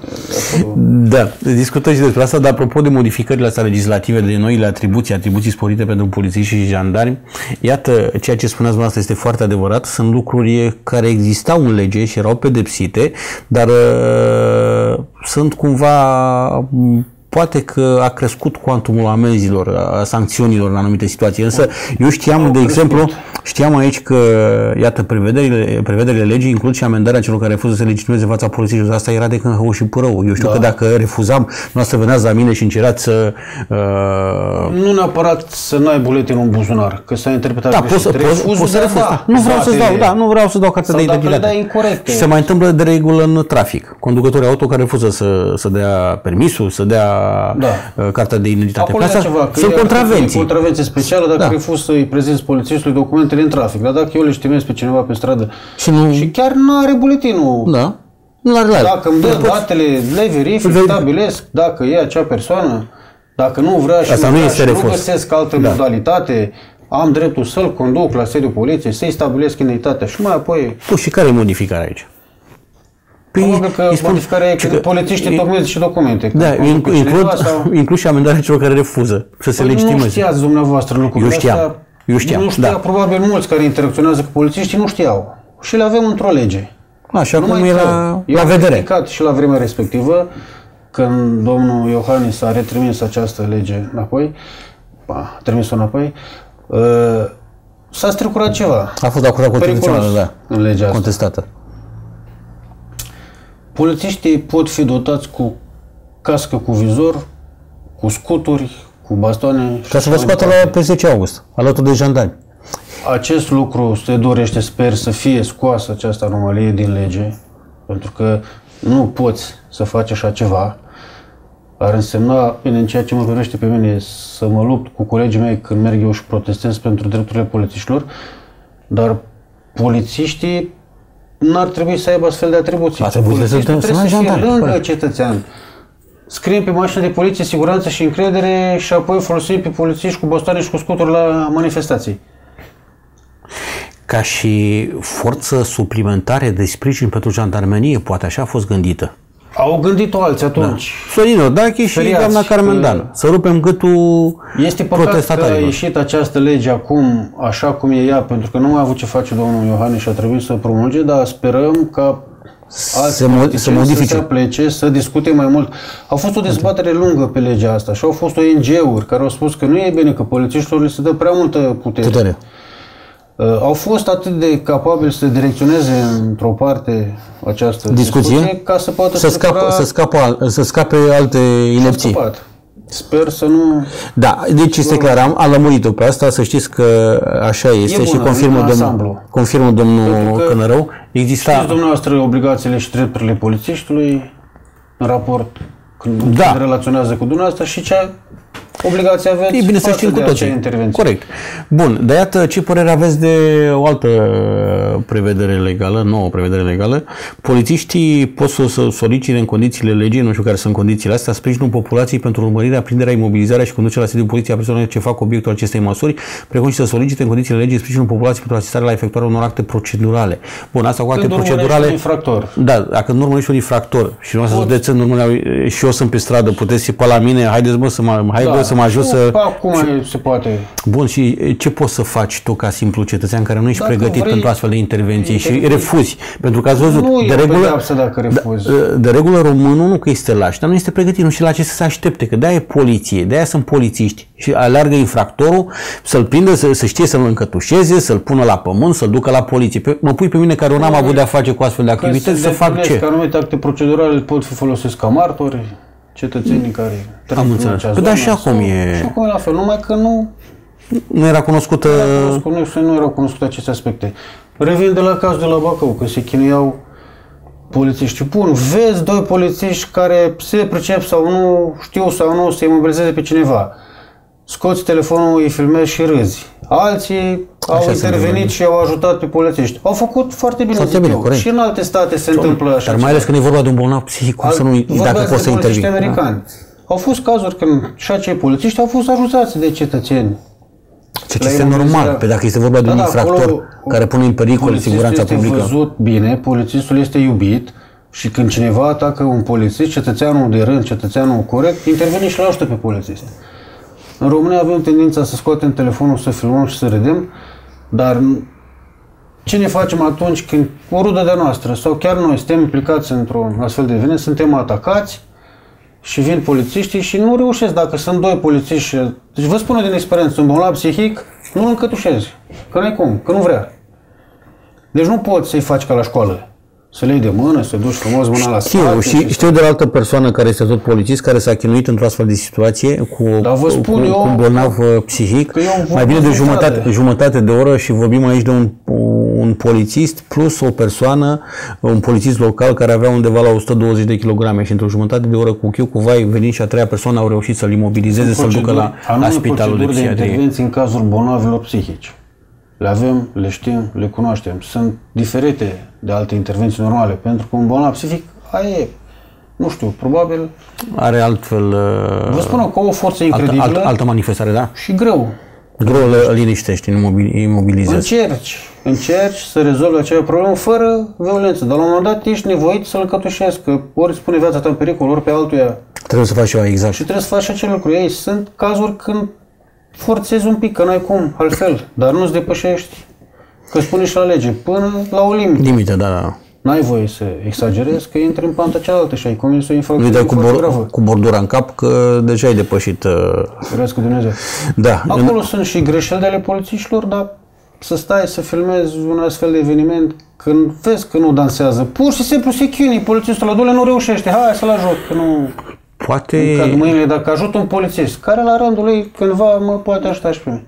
e acolo. Da, discutăm și despre asta, dar apropo de modificările astea legislative, de noile atribuții, atribuții sporite pentru polițiști și jandarmi, iată, ceea ce spuneați dumneavoastră este foarte adevărat, sunt lucruri care existau în lege și erau pedepsite, dar uh, sunt cumva m, poate că a crescut cuantumul amenzilor, a sancțiunilor în anumite situații. Însă eu știam, de exemplu, știam aici că, iată, prevederile, prevederile legii includ și amendarea celor care refuză să legitimeze fața polițiștilor. Asta era de când hău și părău. Eu știu da. că dacă refuzam, noastră veneați la mine și încercați să... Uh, Nu neapărat să n-ai buletin în buzunar, că s-a interpretat da, greșit. poți să, poți, Refuzul poți să de a refuz. da Da. Nu vreau să-ți dau, datele. da, nu vreau să dau cartea Sau de dacă le identitate. dai incorrecte. Și se mai întâmplă de regulă în trafic. Conducătorii auto care refuză să, să dea permisul, să dea Da. uh, cartea de identitate. Acolo Pe e asta ceva, că sunt e contravenții. contravenție specială dacă Da. refuz să-i prezinți polițistului documentele în trafic. Dar dacă eu le știmez pe cineva pe stradă Și nu... și chiar nu are buletinul, Da. Nu are la dacă îmi dă Nu poți- datele, le verific, Vei- stabilesc dacă e acea persoană, dacă nu vrea și Asta nu, nu vrea este și nu refuz. găsesc altă Da. modalitate, am dreptul să-l conduc la sediul poliției, să-i stabilesc identitatea și mai apoi Păi și care e modificarea aici? Păi, Probabil că îi spun- modificarea e și când polițiștii tocmesc și documente. Când Da, conduc pe includ, cineva sau- *laughs* includ și amendarea celor care refuză să se Păi Nu legitimeze. știați dumneavoastră lucrurile Eu știam. astea. Eu știam, Nu știa da. probabil mulți care interacționează cu polițiștii, nu știau. Și le avem într-o lege. Așa cum Numai e că la, eu la am vedere. criticat și la vremea respectivă, când domnul Iohannis a retrimis această lege înapoi, a trimis-o înapoi, uh, s-a strecurat ceva A fost acordat constituțională, periculos da. în legea asta. Contestată. Polițiștii pot fi dotați cu cască cu vizor, cu scuturi, cu bastoane. și Ca să vă așa mai scoată departe. la pe 10 august, alături de jandarmi. Acest lucru se dorește, sper, să fie scoasă această anomalie din lege, pentru că nu poți să faci așa ceva. Ar însemna, bine, în ceea ce mă privește pe mine, să mă lupt cu colegii mei când merg eu și protestez pentru drepturile polițiștilor, dar polițiștii n-ar trebui să aibă astfel de atribuții. Atribuțiile sunt- Polițiștii sunt la trebuie să fie jandarmi, lângă corect. cetățean. Scriem pe mașină de poliție siguranță și încredere și apoi folosim pe polițiști cu bastoane și cu scuturi la manifestații. Ca și forță suplimentare de sprijin pentru jandarmenie, poate așa a fost gândită. Au gândit-o alții atunci. Sorino Dache și Feriați doamna Carmen că- Dan. Să rupem gâtul Este păcat că a protestatarilor. ieșit această lege acum așa cum e ea, pentru că nu mai a avut ce face domnul Iohannis și a trebuit să promulge, dar sperăm ca se, mo- să modifice. Să se plece, să discute mai mult. A fost o dezbatere lungă pe legea asta și au fost ONG-uri care au spus că nu e bine, că polițiștilor le se dă prea multă putere. putere. Uh, au fost atât de capabili să direcționeze într-o parte această discuție, discuție ca să poată să, scapă, să, scapă, să scape alte inepții. Sper să nu... Da, deci este clar, am, am lămurit-o pe asta, să știți că așa este e bună, și confirmă domnul, confirmă domnul Cănărău. Exista... Știți dumneavoastră obligațiile și drepturile polițiștului în raport când, da. când relaționează cu dumneavoastră și ce obligația aveți E bine să știm cu toții. Corect. Bun, dar iată ce părere aveți de o altă prevedere legală, nouă prevedere legală. Polițiștii pot să solicite în condițiile legii, nu știu care sunt condițiile astea, sprijinul populației pentru urmărirea, prinderea, imobilizarea și conducerea la sediul poliției a persoanelor ce fac obiectul acestei măsuri, precum și să solicite în condițiile legii sprijinul populației pentru asistarea la efectuarea unor acte procedurale. Bun, asta cu acte Când procedurale. Un infractor. Da, dacă nu urmărești un infractor și nu să de în urmările și eu sunt pe stradă, puteți să la mine, haideți mă să mă, hai da. să mă ajut să... Acum se poate. Bun, și ce poți să faci tu ca simplu cetățean care nu ești dacă pregătit vrei, pentru astfel de intervenții și refuzi? Pentru că ați văzut, nu de regulă, dacă refuzi. De, de regulă românul nu că este laș, dar nu este pregătit, nu știu la ce să se aștepte, că de-aia e poliție, de-aia sunt polițiști și alergă infractorul să-l prindă, să, să știe să-l încătușeze, să-l pună la pământ, să-l ducă la poliție. Pe, mă pui pe mine care nu am avut de-a face cu astfel de activități să, să fac ce? Că anumite acte procedurale pot fi folosesc ca martori, cetățenii care Am înțeles. Păi dar și acum e... Și acum e la fel, numai că nu... Nu era cunoscută... Nu era cunoscut, nu, nu erau cunoscute aceste aspecte. Revin de la cazul de la Bacău, că se chinuiau polițiști. Bun, vezi doi polițiști care se pricep sau nu, știu sau nu, să imobilizeze pe cineva. Scoți telefonul, îi filmezi și râzi. Alții Așa au intervenit și au ajutat pe polițiști. Au făcut foarte bine, foarte bine corect. Și în alte state se întâmplă așa. Dar mai ales când e vorba de un bolnav psihic, cum să nu, dacă poți să intervii. americani. Da. Au fost cazuri când și acei polițiști au fost ajutați de cetățeni. Ce este normal, pe dacă este vorba de un da, da infractor care pune în pericol siguranța publică. este văzut bine, polițistul este iubit și când cineva atacă un polițist, cetățeanul de rând, cetățeanul corect, intervine și la ajută pe polițist. În România avem tendința să scoatem telefonul, să filmăm și să redem, dar ce ne facem atunci când o rudă de noastră sau chiar noi suntem implicați într-un astfel de eveniment, suntem atacați și vin polițiștii și nu reușesc dacă sunt doi polițiști. Deci vă spun din experiență, un bolnav psihic, nu îl încătușezi, că nu cum, că nu vrea. Deci nu poți să-i faci ca la școală să le iei de mână, să duci frumos mâna la știu, spate. Și, și știu de la altă persoană care este tot polițist, care s-a chinuit într-o astfel de situație cu, Dar vă spun cu, eu, cu un bolnav uh, psihic, mai bine de jumătate, jumătate de oră și vorbim aici de un, un polițist plus o persoană, un polițist local care avea undeva la 120 de kilograme și într-o jumătate de oră cu chiu, cu vai, venind și a treia persoană au reușit să-l imobilizeze, să-l ducă la, la spitalul de psihiatrie. de intervenții în cazul bolnavilor psihici. Le avem, le știm, le cunoaștem. Sunt diferite de alte intervenții normale, pentru că un bolnav psihic, aia e, nu știu, probabil... Are altfel... Vă spun că o forță incredibilă... Altă, altă, altă manifestare, da? Și greu. Greu îl liniștești, imobilizezi. Încerci, încerci să rezolvi acea problemă fără violență, dar la un moment dat ești nevoit să-l cătușezi, că ori spune viața ta în pericol, ori pe altuia. Trebuie să faci ceva, exact. Și trebuie să faci acele lucruri. Ei, sunt cazuri când forțezi un pic, că n-ai cum, altfel, dar nu-ți depășești, că spune și la lege, până la o limită. Limită, da, da. N-ai voie să exagerezi, că intri în panta cealaltă și ai comis o infracțiune cu, bor- gravă. cu bordura în cap, că deja ai depășit... Uh... cu Dumnezeu. Da. Acolo în... sunt și greșeli ale polițiștilor, dar să stai să filmezi un astfel de eveniment când vezi că nu dansează. Pur și simplu se chinui polițistul la dule, nu reușește. Hai să-l ajut, că nu... Poate... Cad mâinile dacă ajut un polițist, care la rândul lui cândva mă poate ajuta și pe mine.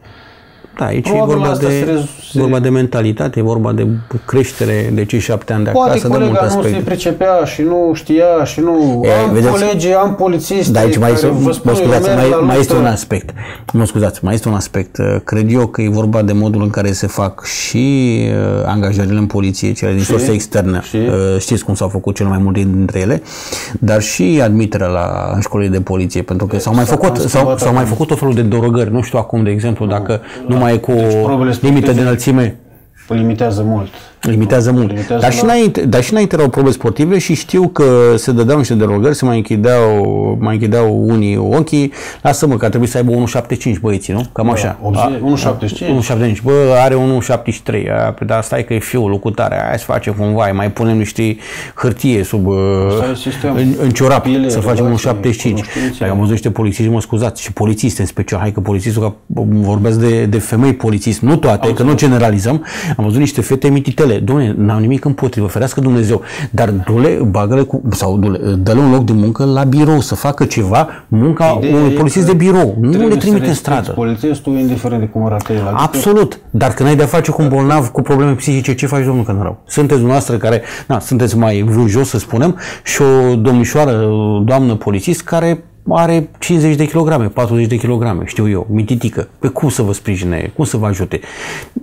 Da, aici Probabil e vorba de, se... vorba de mentalitate, e vorba de creștere de cei șapte ani de Poate acasă. Poate colega nu se pricepea și nu știa și nu... E, am vedeți? colegi, am polițiști da, aici mai este, vă spun, mă scuzați, mai, mai este un aspect. Mă scuzați, mai este un aspect. Cred eu că e vorba de modul în care se fac și uh, angajările în poliție, cele din surse externe. Și? Uh, știți cum s-au făcut cel mai multe dintre ele, dar și admiterea la școlile de poliție, pentru că s-au mai făcut, s-au, s-au mai făcut o felul de derogări. Nu știu acum, de exemplu, dacă nu mai e cu deci, limită de înălțime limitează mult. Limitează mult. Limitează dar, și la- înainte, dar și înainte erau probe sportive și știu că se dădeau niște derogări, se mai închideau, mai închideau unii ochii. Lasă-mă că ar trebui să aibă 1,75 băieții, nu? Cam așa. 80, 1,75. 1,75. Bă, are 1,73. A, Păi dar stai că e fiul lui cu tare. Hai să facem cumva, mai punem niște hârtie sub uh, Asta e sistem. în, în ciorap Pile, să facem relații, 1,75. cunoștințe. Dacă am văzut niște polițiști, mă scuzați, și polițiste în special. Hai că polițistul, că vorbesc de, de femei polițist, nu toate, că nu generalizăm. Am văzut niște fete mititele. Doamne, n-am nimic împotrivă, ferească Dumnezeu. Dar dule, bagă cu, sau dule, dă-le un loc de muncă la birou, să facă ceva, munca Ideea unui e polițist că de birou. Nu trebuie le să trimite în respecti stradă. Polițistul, indiferent de cum arată el. Adică Absolut. Dar când ai de-a face cu un bolnav cu probleme psihice, ce faci, domnul Cănărău? Sunteți noastră care, na, sunteți mai vânjos, să spunem, și o domnișoară, doamnă polițist, care are 50 de kilograme, 40 de kilograme, știu eu, mititică. Pe cum să vă sprijine, cum să vă ajute?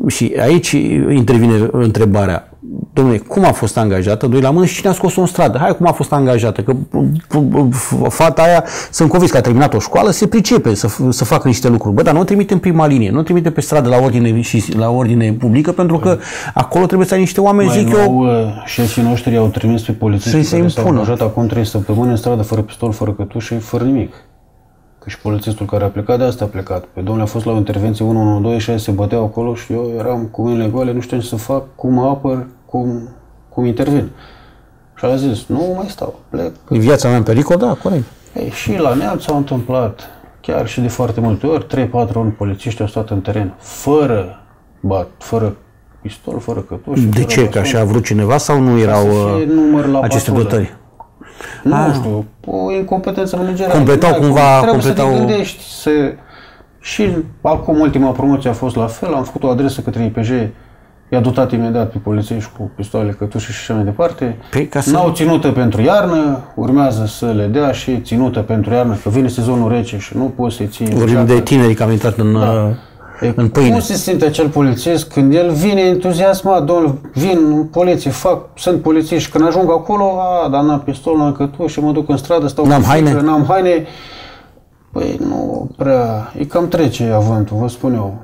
Și aici intervine întrebarea, domnule, cum a fost angajată, doi la mână și cine a scos-o în stradă? Hai, cum a fost angajată? Că fata aia, sunt convins că a terminat o școală, se pricepe să, să facă niște lucruri. Bă, dar nu o trimite în prima linie, nu o trimite pe stradă la ordine, și, la ordine publică, pentru că acolo trebuie să ai niște oameni, Mai zic nou, eu, uh, șefii noștri au trimis pe Să-i polițiști se care s-au impună. angajat acum 3 săptămâni în stradă fără pistol, fără cătușe, fără nimic. Că și polițistul care a plecat de asta a plecat. Pe domnule a fost la o intervenție 112 și aia se băteau acolo și eu eram cu mâinile goale, nu știam ce să fac, cum mă apăr, cum, cum intervin. Și a zis, nu mai stau, plec. e viața mea în pericol, da, corect. Ei, și la Neamț s-au întâmplat, chiar și de foarte multe ori, 3-4 ori polițiști au stat în teren, fără bat, fără pistol, fără cătușe. De fără ce? Că baston. așa a vrut cineva sau nu erau să fie uh, număr la aceste patrulă. dotări? Nu știu, o incompetență managerială. Completau N-ai cum. cumva- Trebuie să completau- te gândești să... Și acum ultima promoție a fost la fel, am făcut o adresă către IPJ, i-a dotat imediat pe polițiști cu pistoale, cătușe și așa mai departe. Păi, ca să- N-au ținută pentru iarnă, urmează să le dea și ținută pentru iarnă, că vine sezonul rece și nu poți să-i ții. în Vorbim geacă. de tineri care au intrat în, uh, E, în pâine. Cum se simte acel polițist când el vine entuziasmat, domnule, vin în poliție, fac, sunt polițiști, când ajung acolo, a, dar n-am pistol, n-am cătuș și mă duc în stradă, stau N-am cu haine? frică, n-am haine. Păi nu prea, e cam trece avântul, vă spun eu.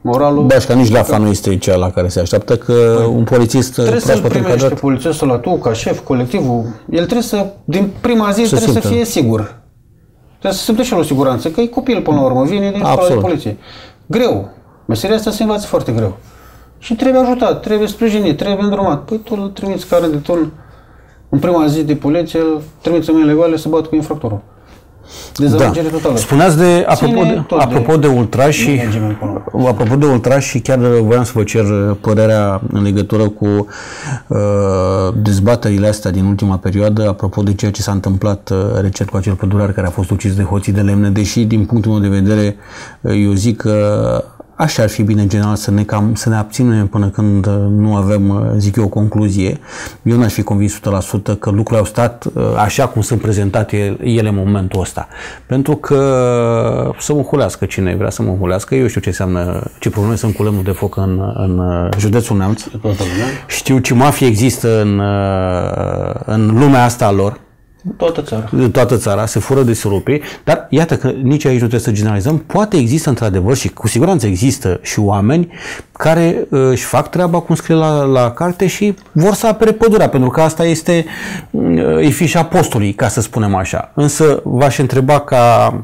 Moralul Da, și că nici la nu este cea la care se așteaptă, că un polițist Păi, trebuie să-l proaspăt primești pe încadrat, polițistul la tu, ca șef, colectivul. El trebuie să, din prima zi, trebuie simtă. să fie sigur. Trebuie să simte și el o siguranță, că e copil până la urmă, vine din școala de Absolut. poliție. Greu. Meseria asta se învață foarte greu. Și trebuie ajutat, trebuie sprijinit, trebuie îndrumat. Păi tu îl trimiți care de ton în prima zi de poliție, îl trimiți în mâinile goale să bată cu infractorul. Da. Dezamăgire totală. Spuneați de, apropo Ține de, tot de- apropo de ultra și management până la urmă. Apropo de ultra și chiar voiam să vă cer părerea în legătură cu uh, dezbaterile astea din ultima perioadă, apropo de ceea ce s-a întâmplat uh, recent cu acel pădurar care a fost ucis de hoții de lemne, deși din punctul meu de vedere uh, eu zic că Așa ar fi bine, în general, să ne, cam, să ne abținem până când uh, nu avem, uh, zic eu, o concluzie. Eu n-aș fi convins 100% că lucrurile au stat uh, așa cum sunt prezentate ele în momentul ăsta. Pentru că să mă hulească cine vrea să mă hulească, eu știu ce înseamnă, ce probleme sunt cu lemnul de foc în, în uh, județul Neamț. Toată lumea. Știu ce mafie există în, uh, în lumea asta a lor, Toată țara. în toată țara, se fură de surupi, dar iată că nici aici nu trebuie să generalizăm, poate există într-adevăr și cu siguranță există și oameni care uh, își fac treaba cum scrie la, la carte și vor să apere pădurea, pentru că asta este uh, e fișa postului, ca să spunem așa. Însă v-aș întreba ca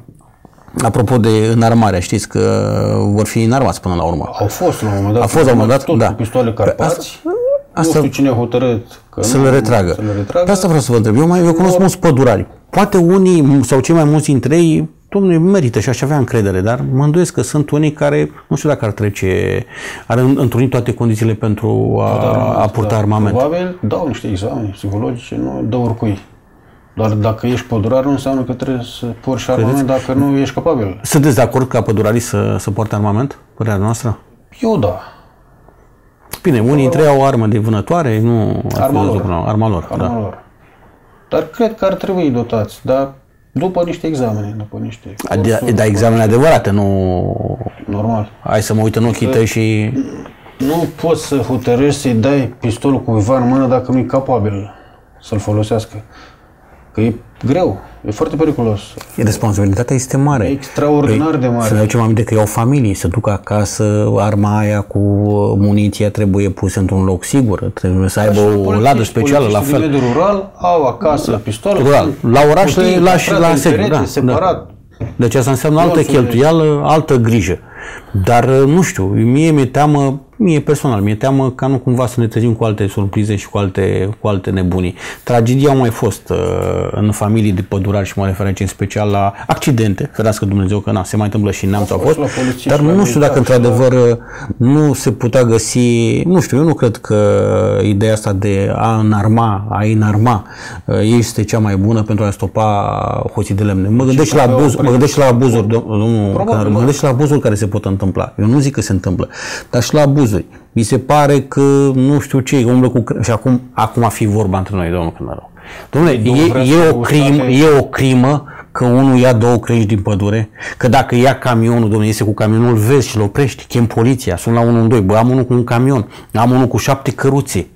Apropo de înarmarea, știți că vor fi înarmați până la urmă. Au fost la un moment dat. A fost la un moment dat, tot da. cu pistoale Carpați. asta- nu știu cine a hotărât că Să nu, le retragă. Să le retragă. Pe asta vreau să vă întreb. Eu, mai, eu cunosc mulți pădurari. Poate unii sau cei mai mulți dintre ei, domnule, merită și aș avea încredere, dar mă îndoiesc că sunt unii care, nu știu dacă ar trece, ar în- întruni toate condițiile pentru a, a purta Da, armament. Probabil dau niște examene psihologice, nu dă oricui. Doar dacă ești pădurar nu înseamnă că trebuie să porți și armament dacă nu ești capabil. Sunteți de acord ca pădurarii să, să poarte armament? Părerea noastră? Eu da. Bine, unii dintre ei au o armă de vânătoare, nu ar fi Arma văzut lor. până la- Arma lor, Arma da. lor. Dar cred că ar trebui dotați, dar după niște examene, după niște Adi- cursuri, Da, examene adevărate, nu normal. hai să mă uit în ochii tăi și... Nu poți să hotărăști să-i dai pistolul cuiva în mână dacă nu e capabil să-l folosească. Că e greu. E foarte periculos. Responsabilitatea este mare. E extraordinar de mare. Să ne aducem aminte că e o familie, să ducă acasă, arma aia cu muniția trebuie pusă într-un loc sigur, trebuie să aibă o ladă specială la fel. Din mediul rural au acasă pistole. Rural. La oraș le lași la sediu, da, separat. Da. Deci asta înseamnă altă cheltuială, altă grijă. Dar, nu știu, mie mi-e teamă mie personal, mi-e teamă ca nu cumva să ne trezim cu alte surprize și cu alte, cu alte nebunii. Tragedia au mai fost uh, în familii de pădurari și mă refer aici în special la accidente, ferească Dumnezeu că na, se mai întâmplă și în neamț au fost, dar nu știu dacă într-adevăr la... nu se putea găsi, nu știu, eu nu cred că ideea asta de a înarma, a înarma uh, este cea mai bună pentru a stopa hoții de lemne. Mă gândesc și la abuz, mă gândesc și la abuzuri, domnul, mă gândesc și la abuzuri care se pot întâmpla. Eu nu zic că se întâmplă, dar și la abuz abuzuri. Mi se pare că nu știu ce, umblă cu... Și acum, acum a fi vorba între noi, domnul Cânăru. Domnule, e, e, o crim, e o crimă că unul ia două crești din pădure, că dacă ia camionul, domnule, iese cu camionul, vezi și-l oprești, chem poliția, sun la 112, bă, am unul cu un camion, am unul cu șapte căruțe.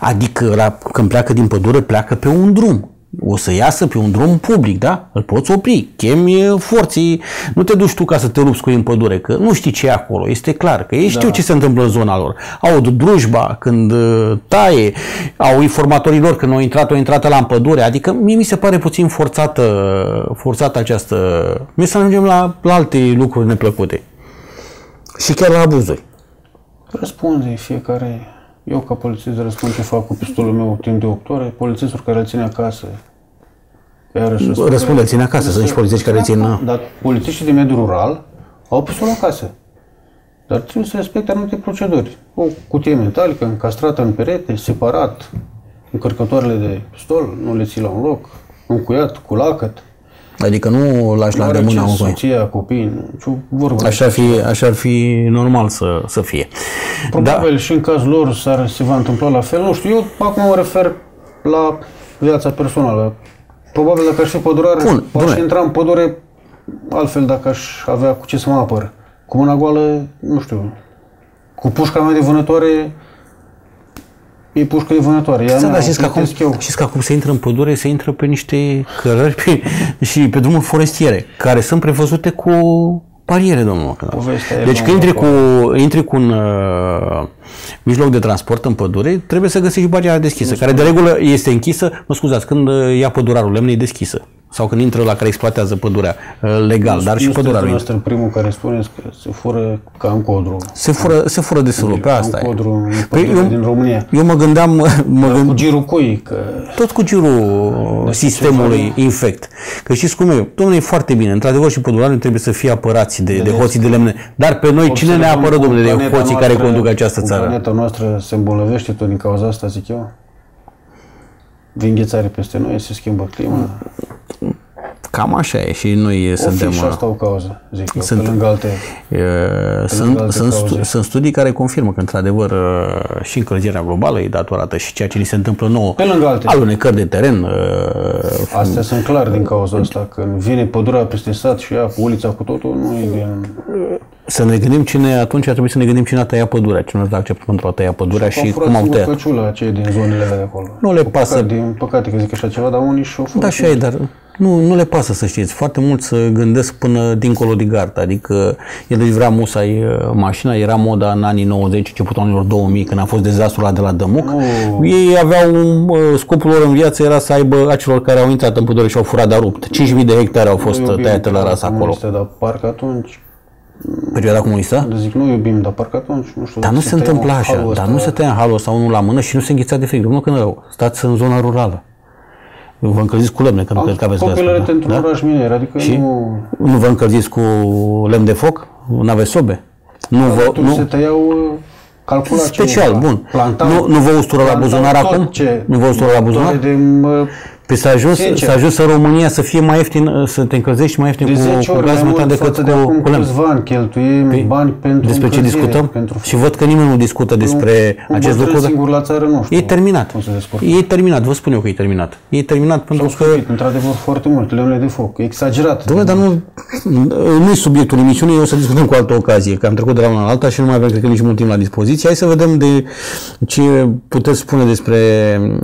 Adică la, când pleacă din pădure, pleacă pe un drum o să iasă pe un drum public, da? Îl poți opri, chemi forții, nu te duci tu ca să te lupți cu ei în pădure, că nu știi ce e acolo, este clar, că ei știu da. ce se întâmplă în zona lor. Au drujba când uh, taie, au informatorii lor când au intrat, au intrat la în pădure, adică mie mi se pare puțin forțată, forțată această... Mi să ajungem la, la alte lucruri neplăcute. Și chiar la abuzuri. Răspunde fiecare eu, ca polițist, răspund ce fac cu pistolul meu timp de 8 ore. Polițistul care îl ține acasă, iarăși răspunde. Răspunde, ține acasă, sunt și polițiști care țin... Dar polițiștii din mediul rural au pistolul acasă. Dar trebuie să respecte anumite proceduri. O cutie metalică încastrată în perete, separat, încărcătoarele de pistol, nu le ții la un loc, încuiat, cu lacăt. Adică nu lași la rămână un soția, copii, nicio vorbă. Așa ar fi, așa ar fi normal să, să fie. Probabil da. și în cazul lor s-ar, se va întâmpla la fel. Nu știu, eu acum mă refer la viața personală. Probabil dacă aș fi pădurar, Bun, aș intra în pădure altfel dacă aș avea cu ce să mă apăr. Cu mâna goală, nu știu, cu pușca mea de vânătoare, e pușcă de vânătoare. Ea da, știți, că acum, știți că acum se intră în pădure, se intră pe niște cărări pe, și pe drumuri forestiere, care sunt prevăzute cu pariere, domnul Deci când intri cu, intri cu un uh, mijloc de transport în pădure, trebuie să găsești bariera deschisă, nu care de regulă este închisă, mă scuzați, când uh, ia pădurarul lemne e deschisă sau când intră la care exploatează pădurea uh, legal, nu, dar și pădurarul. Nu este primul care spune că se fură ca în codru. Se fură, se fură de sulu, pe asta în codru, păi eu, din România. Eu mă gândeam... Mă gând... Cu girul cui? Că... Tot cu girul de sistemului infect. Că știți cum e? Domnule, e foarte bine. Într-adevăr și pădurarii trebuie să fie apărați de, de hoții de lemne. Dar pe noi, cine ne apără, domnule, de hoții noastră, care conduc această țară? Planeta noastră se îmbolnăvește tot din cauza asta, zic eu. Vin ghețare peste noi, se schimbă clima. Cam așa e și noi o suntem... și asta o cauză, zic eu, sunt, pe lângă alte, uh, pe sunt, lângă alte sunt, stu, sunt studii care confirmă că, într-adevăr, uh, și încălzirea globală e datorată și ceea ce ni se întâmplă nouă, pe lângă alte. alunecări de teren. Uh, Astea sunt clar din cauza asta. Când vine pădurea peste sat și ia ulița cu totul, nu e din... Să ne gândim cine, atunci ar trebui să ne gândim cine a tăiat pădurea, cine a accept pentru a tăia pădurea și, și cum au tăiat. Căciula, cei din zonele de acolo. Nu le pasă. Păcate, din păcate că zic așa ceva, dar unii și-o Da, așa e, dar nu, nu le pasă să știți. Foarte mulți se gândesc până dincolo de gard. Adică el își vrea musai uh, mașina, era moda în anii 90, începutul anilor 2000, când a fost dezastrul ăla de la Dămuc. Oh. Ei aveau, un, uh, scopul lor în viață era să aibă acelor care au intrat în pădure și au furat de rupt. 5.000 de hectare au fost tăiate la ras acolo. Dar parcă atunci Perioada comunistă? Zic, nu iubim, dar parcă atunci, nu știu. Dar nu se, se întâmpla așa, dar nu se tăia în halul sau unul la mână și nu se îngheța de frig. Domnul rău, stați în zona rurală. Vă încălziți cu lemne, că nu cred că aveți gaz. Copilele într-un da? oraș minier, adică și nu... Nu vă încălziți cu lemn de foc? Nu aveți sobe? Nu vă, nu... se tăiau uh, calculat Special, bun. Plantau, nu, nu vă ustură la buzunar acum? Ce? Nu vă ustură la buzunar? De, Păi s-a ajuns, s-a ajuns în România să fie mai ieftin, să te încălzești mai ieftin cu, cu gaz metan decât de cu, cu lemn. ani cheltuim păi, bani pentru Despre ce discutăm? Pentru... Și văd că nimeni nu discută despre un, acest lucru. singur la țară, nu știu. E terminat. E terminat, vă spun eu că e terminat. E terminat pentru că... într-adevăr, foarte mult, lemnele de foc. Exagerat. Dom'le, dar nu, nu e subiectul emisiunii, o să discutăm cu altă ocazie, că am trecut de la una la alta și nu mai avem, cred că, nici mult timp la dispoziție. Hai să vedem de ce puteți spune despre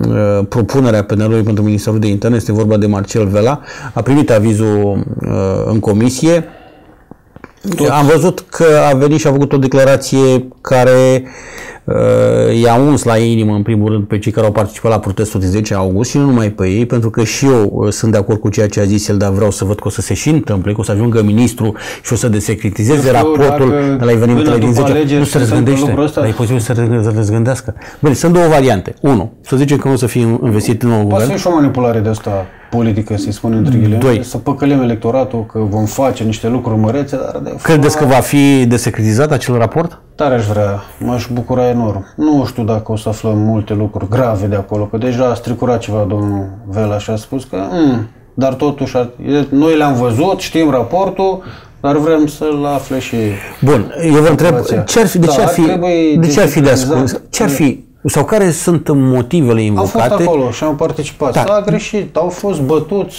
uh, propunerea PNL-ului pentru Ministerul șef de interne, este vorba de Marcel Vela, a primit avizul uh, în comisie. Tot. Am văzut că a venit și a făcut o declarație care uh, i-a uns la inimă, în primul rând, pe cei care au participat la protestul de 10 august și nu numai pe ei, pentru că și eu uh, sunt de acord cu ceea ce a zis el, dar vreau să văd că o să se și întâmple, că o să ajungă ministru și o să desecretizeze raportul de la evenimentele din 10 Nu se răzgândește, dar e posibil să se răzgândească. Bine, sunt două variante. Unu, să zicem că nu o să fie investit în nou guvern. Poate și o manipulare de asta politică, să-i spun între ghilimele, Doi. să păcălim electoratul că vom face niște lucruri mărețe, dar de Credeți că va fi desecretizat acel raport? Tare aș vrea, m-aș bucura enorm. Nu știu dacă o să aflăm multe lucruri grave de acolo, că deja a stricurat ceva domnul Vela și a spus că, mm, dar totuși, noi le-am văzut, știm raportul, dar vrem să-l afle și Bun, eu vă întreb, ce ar fi, de ce ar da, fi, de ce ar fi de ascuns? Ce ar fi sau care sunt motivele invocate? Au fost acolo și au participat. Da. S-a greșit, au fost bătuți,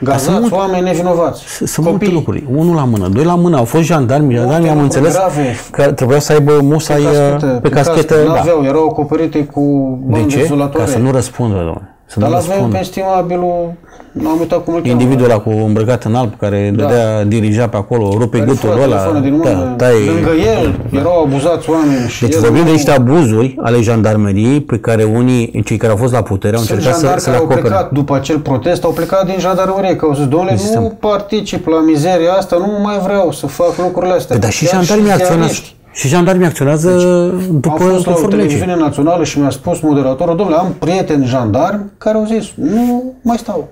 gazați, mult, oameni nevinovați. Sunt multe lucruri. Unul la mână, doi la mână. Au fost jandarmi, jandarmi am înțeles grave. că trebuia să aibă musai pe caschetă. Pe caschetă da. aveau, erau acoperite cu De ce? Ca să nu răspundă, domnule. Să Dar l-avem pe estimabilul nu am uitat cum îl Individul ăla cu îmbrăcat în alb, care da. dădea, dirija pe acolo, rupe gâtul ăla. Din da, da, lângă el erau abuzați oameni. Și deci vorbim de niște abuzuri ale jandarmeriei pe care unii, cei care au fost la putere, au încercat să, să le acopere. au plecat după acel protest, au plecat din jandarmerie, că au zis, domnule, nu particip la mizeria asta, nu mai vreau să fac lucrurile astea. Păi, dar și jandarmii acționează. Și jandarmii acționează deci, după Am fost la o televiziune națională și mi-a spus moderatorul, domnule, am prieteni jandarmi care au zis, nu mai stau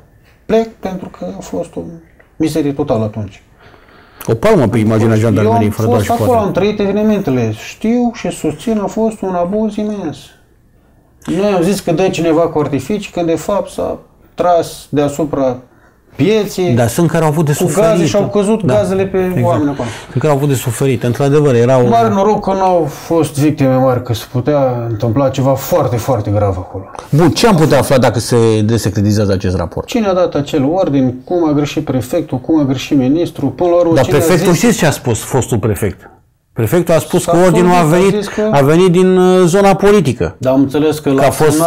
plec pentru că a fost o mizerie totală atunci. O palmă pe imaginea jandarmeriei fără doar și acolo, am trăit evenimentele. Știu și susțin, a fost un abuz imens. Noi am zis că dă cineva cu artificii, când de fapt s-a tras deasupra pieții. Dar sunt care au avut de suferit. gaze și au căzut da, gazele pe exact. oameni acolo. Sunt care au avut de suferit. Într-adevăr, erau... Mare noroc că nu au fost victime mari, că se putea întâmpla ceva foarte, foarte grav acolo. Bun, ce am putea afla dacă se desecretizează acest raport? Cine a dat acel ordin, cum a greșit prefectul, cum a greșit ministrul, până la urmă Dar prefectul zis... știți ce a spus fostul prefect? Prefectul a spus că ordinul a venit, că... a venit din uh, zona politică. Dar am înțeles că, că l-a fost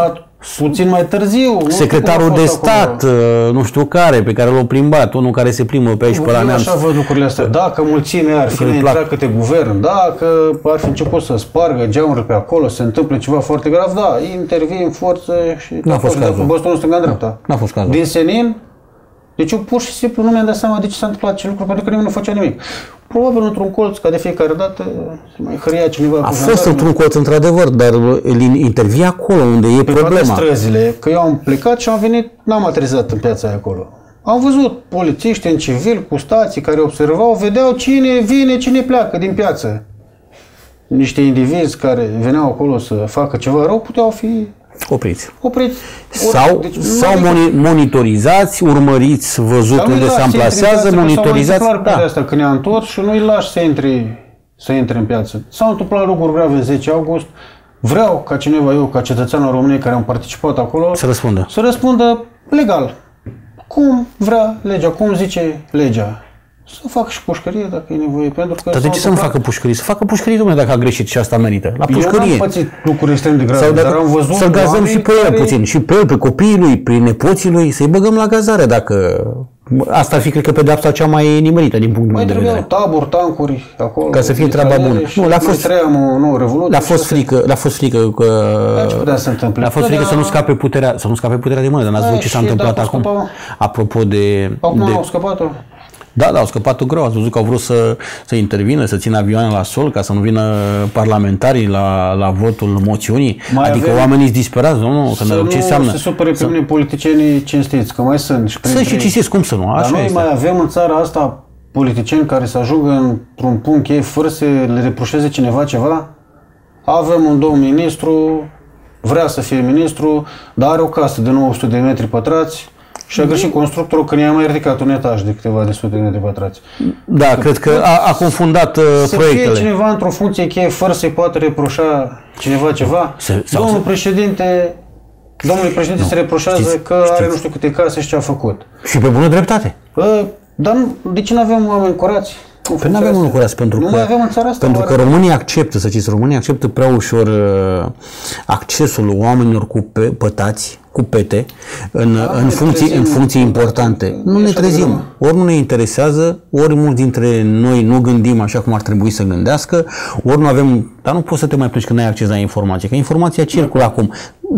Puțin mai târziu. Secretarul de stat, acolo. Uh, nu știu care, pe care l-a plimbat, unul care se plimbă pe aici, pe la neamț. așa văd lucrurile astea. Dacă mulțimea ar fi intrat câte guvern, dacă ar fi început să spargă geamurile pe acolo, se întâmplă ceva foarte grav, da, intervii în forță și... N-a fost cazul. Băstonul stânga-dreapta. N-a fost cazul. Din senin, deci eu pur și simplu nu mi-am dat seama de ce s-a întâmplat acel lucru, pentru că nimeni nu făcea nimic. Probabil într-un colț, ca de fiecare dată, se mai hăria cineva A fost într-un colț, într-adevăr, dar intervii acolo unde e pe problema. Pe străzile, că eu am plecat și am venit, n-am aterizat în piața aia acolo. Am văzut polițiști în civil cu stații care observau, vedeau cine vine, cine pleacă din piață. Niște indivizi care veneau acolo să facă ceva rău puteau fi Opriți. Opriți. Sau, deci, sau moni- monitorizați, urmăriți, văzut unde se amplasează, monitorizați. Clar da. asta, când ne-am întors și nu-i lași să intre, să intre în piață. S-au întâmplat lucruri grave în 10 august. Vreau ca cineva, eu, ca cetățean al României care am participat acolo, să răspundă. Să răspundă legal. Cum vrea legea, cum zice legea. Să facă și pușcărie dacă e nevoie. Pentru că dar de ce să nu facă pușcărie? Să facă pușcărie, domnule, dacă a greșit și asta merită. La pușcărie. Eu am pățit lucruri extrem de grave, Sau dacă, dar am văzut Să gazăm și pe el puțin. Și pe el, pe copiii lui, pe nepoții lui, să-i băgăm la gazare dacă... Asta ar fi, cred că, pedeapsa cea mai nimerită din punctul meu de vedere. taburi, tancuri acolo. Ca să fie treaba bună. Nu, le-a fost, o nouă revoluție. Le-a fost frică, le-a fost frică că... Ce să întâmple? Le-a fost frică să nu scape puterea, să nu scape puterea de mână, dar n-ați văzut ce s-a întâmplat acum. Apropo de... Acum au scăpat-o. Da, da, au scăpat greu. Ați văzut că au vrut să, să intervină, să țină avioane la sol ca să nu vină parlamentarii la, la votul moțiunii. Mai adică avem, oamenii sunt disperați, nu? Că să ce înseamnă? se supere pe mine politicienii cinstiți, că mai sunt. Și sunt și cinstiți, cum să nu? Așa Dar noi este. mai avem în țara asta politicieni care să ajungă într-un punct ei fără să le reproșeze cineva ceva? Avem un domn ministru, vrea să fie ministru, dar are o casă de 900 de metri pătrați, și a greșit constructorul când i-a mai ridicat un etaj de câteva de sute de metri pătrați. Da, că, cred că a, a confundat uh, să proiectele. Să fie cineva într-o funcție cheie fără să-i poată reproșa cineva ceva. Se, sau Domnul se... președinte Domnul președinte nu, se reproșează știți, că știți. are nu știu câte case și ce a făcut. Și pe bună dreptate. Uh, dar nu, de ce nu avem oameni curați? Păi nu avem unul curat pentru nu că, avem în țara asta, pentru că România acceptă, să știți, România acceptă prea ușor uh, accesul oamenilor cu pătați, cu pete în, în, funcții, în funcții importante. Nu ne trezim. Ori nu ne interesează, ori mulți dintre noi nu gândim așa cum ar trebui să gândească, ori nu avem... Dar nu poți să te mai pleci că nu ai acces la informație, că informația circulă acum.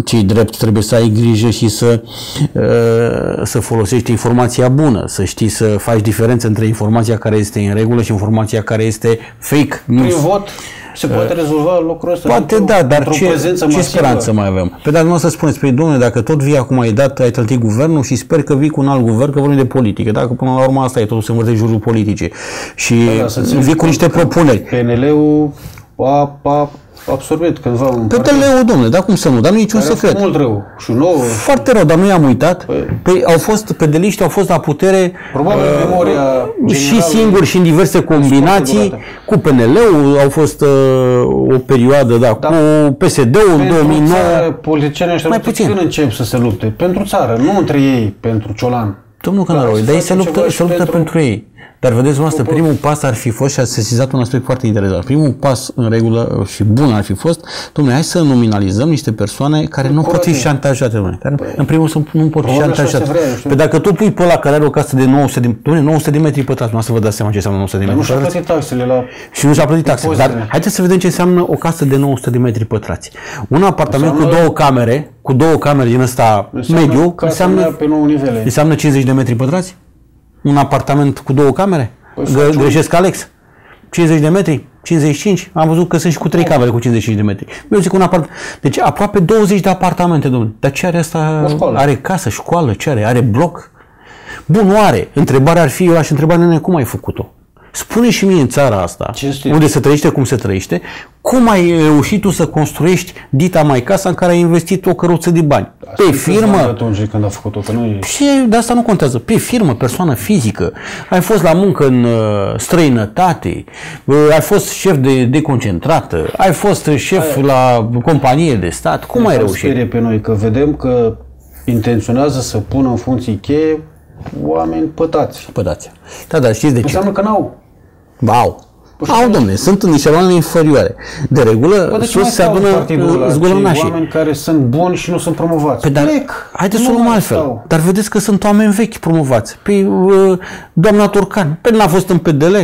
Cei drept trebuie să ai grijă și să, uh, să folosești informația bună, să știi să faci diferență între informația care este în regulă și informația care este fake Prin vot se poate rezolva lucrul ăsta. Poate da, dar ce, ce speranță mai avem? Pe dar nu o să spuneți, pe domnule, dacă tot vii acum ai dat, ai trântit guvernul și sper că vii cu un alt guvern, că vorbim de politică. Dacă până la urmă asta e, totul se învârte jurul politice. Și da, da, vii cu niște propuneri. PNL-ul a, a absorbit cândva un Pe PTL-ul, domnule, dar cum să nu? Dar nu e niciun secret. mult rău. Și nou. Foarte rău, dar nu i-am uitat. Păi, păi au fost, pedeliști au fost la putere Probabil uh, memoria și singuri și în diverse combinații. Cu PNL-ul au fost uh, o perioadă, da, da. cu PSD-ul în 2009. Politicienii ăștia mai puțin. când încep să se lupte? Pentru țară, nu între ei, pentru Ciolan. Domnul Cănăroi, dar ei se luptă, se luptă pentru, pentru ei. Dar vedeți, noastră, primul pas ar fi fost, și a sesizat un aspect foarte interesant, primul pas în regulă și bun ar fi fost, domnule, hai să nominalizăm niște persoane care nu pot fi șantajate, domnule, care păi, în primul rând nu pot fi șantajate. Pe dacă tu pui pe ăla care are o casă de 900 de, domnule, 900 de metri pătrați, nu să vă dați seama ce înseamnă 900 de metri pătrați. Nu și-a plătit taxele la... Și nu și-a plătit taxele. Dar haideți să vedem ce înseamnă o casă de 900 de metri pătrați. Un apartament înseamnă... cu două camere, cu două camere din ăsta înseamnă mediu, înseamnă, pe 9 nivele. înseamnă 50 de metri pătrați? Un apartament cu două camere? Păi greșesc, Alex? 50 de metri? 55? Am văzut că sunt și cu trei camere cu 55 de metri. Eu zic un apart... Deci aproape 20 de apartamente, domnule. Dar ce are asta? Are casă, școală, ce are? Are bloc? Bun, nu are. Întrebarea ar fi, eu aș întreba, nene, cum ai făcut-o? Spune și mie în țara asta, unde se trăiește cum se trăiește, cum ai reușit tu să construiești dita mai casa în care ai investit o căruță de bani? Asta pe firmă? atunci când a făcut-o, că nu e... Și de asta nu contează. Pe firmă, persoană fizică, ai fost la muncă în uh, străinătate, uh, ai fost șef de deconcentrată, ai fost șef ai... la companie de stat. Cum ai reușit? pe noi că vedem că intenționează să pună în funcții cheie oameni pătați. Pătați. Da, dar știți de ce? Înseamnă că n-au Au. Au, domne, sunt în eșeloanele inferioare. De regulă, sus se adună zgulănașii. oameni care sunt buni și nu sunt promovați. Păi dar, haideți să luăm altfel. Stau. Dar vedeți că sunt oameni vechi promovați. Păi, uh, doamna Turcan, pe n-a fost în PDL.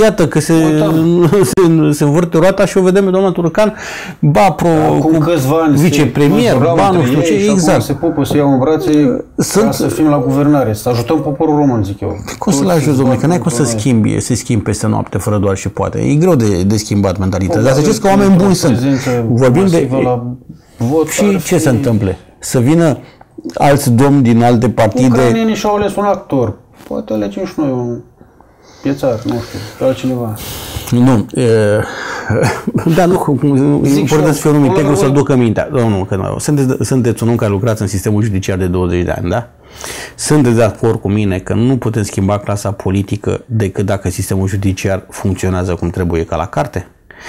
Iată că se, *laughs* se, se învârte roata și o vedem pe doamna Turcan, ba pro, Acum câțiva ani vicepremier, ba nu știu ce, exact. se pupă, să iau în brațe Sunt... ca să fim la guvernare, să ajutăm poporul român, zic eu. Cum să-l ajuți, domnule, că n-ai cum să schimbi, să schimbi peste noapte, fără doar și poate. E greu de, de schimbat mentalitatea. Dar să știți că oameni buni sunt. Vorbim de... La vot, și ce se întâmplă? Să vină alți domni din alte partide... Ucrainienii și-au ales un actor. Poate alegem și noi un Piețar, nu știu, pe altcineva. Nu. E, *laughs* da, nu, important să fie un om integru să-l ducă mintea. Domnul, că nu, sunteți, sunteți un om care lucrați în sistemul judiciar de 20 de ani, da? Sunteți de acord cu mine că nu putem schimba clasa politică decât dacă sistemul judiciar funcționează cum trebuie ca la carte?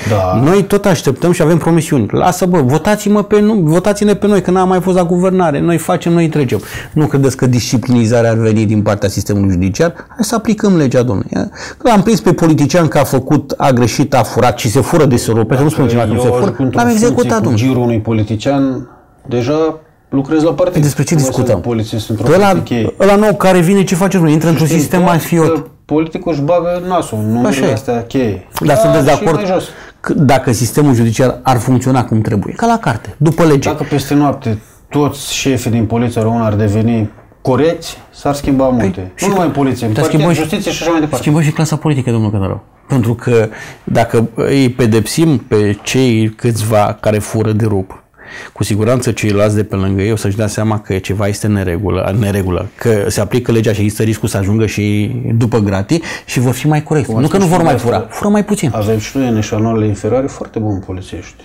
Da. Noi tot așteptăm și avem promisiuni. Lasă, bă, votați-mă pe nu, votați-ne pe noi, că n-am mai fost la guvernare. Noi facem, noi trecem. Nu credeți că disciplinizarea ar veni din partea sistemului judiciar? Hai să aplicăm legea, domnule. L-am prins pe politician că a făcut, a greșit, a furat și se fură de pentru că nu spun cineva cum se fură. L-am executat, domnule. girul unui politician, deja lucrez la partid. Despre ce discutăm? Polițist într-o ăla, ăla nou care vine, ce face? Intră într-un sistem mai fiot politicul își bagă nasul în numerele astea cheie. Dar da, sunteți de acord că dacă sistemul judiciar ar funcționa cum trebuie, ca la carte, după lege. Dacă peste noapte toți șefii din poliția română ar deveni corecți, s-ar schimba păi, multe. nu numai în poliție, în schimbă justiție și așa mai departe. Schimbă și clasa politică, domnul Cănărău. Pentru că dacă îi pedepsim pe cei câțiva care fură de rup, cu siguranță ceilalți de pe lângă ei o să-și dea seama că ceva este neregulă, neregulă, că se aplică legea și există riscul să ajungă și după gratii și vor fi mai corecți. Nu că nu vor mai fura, fură mai puțin. Avem și noi în eșaloanele inferioare foarte buni polițiști.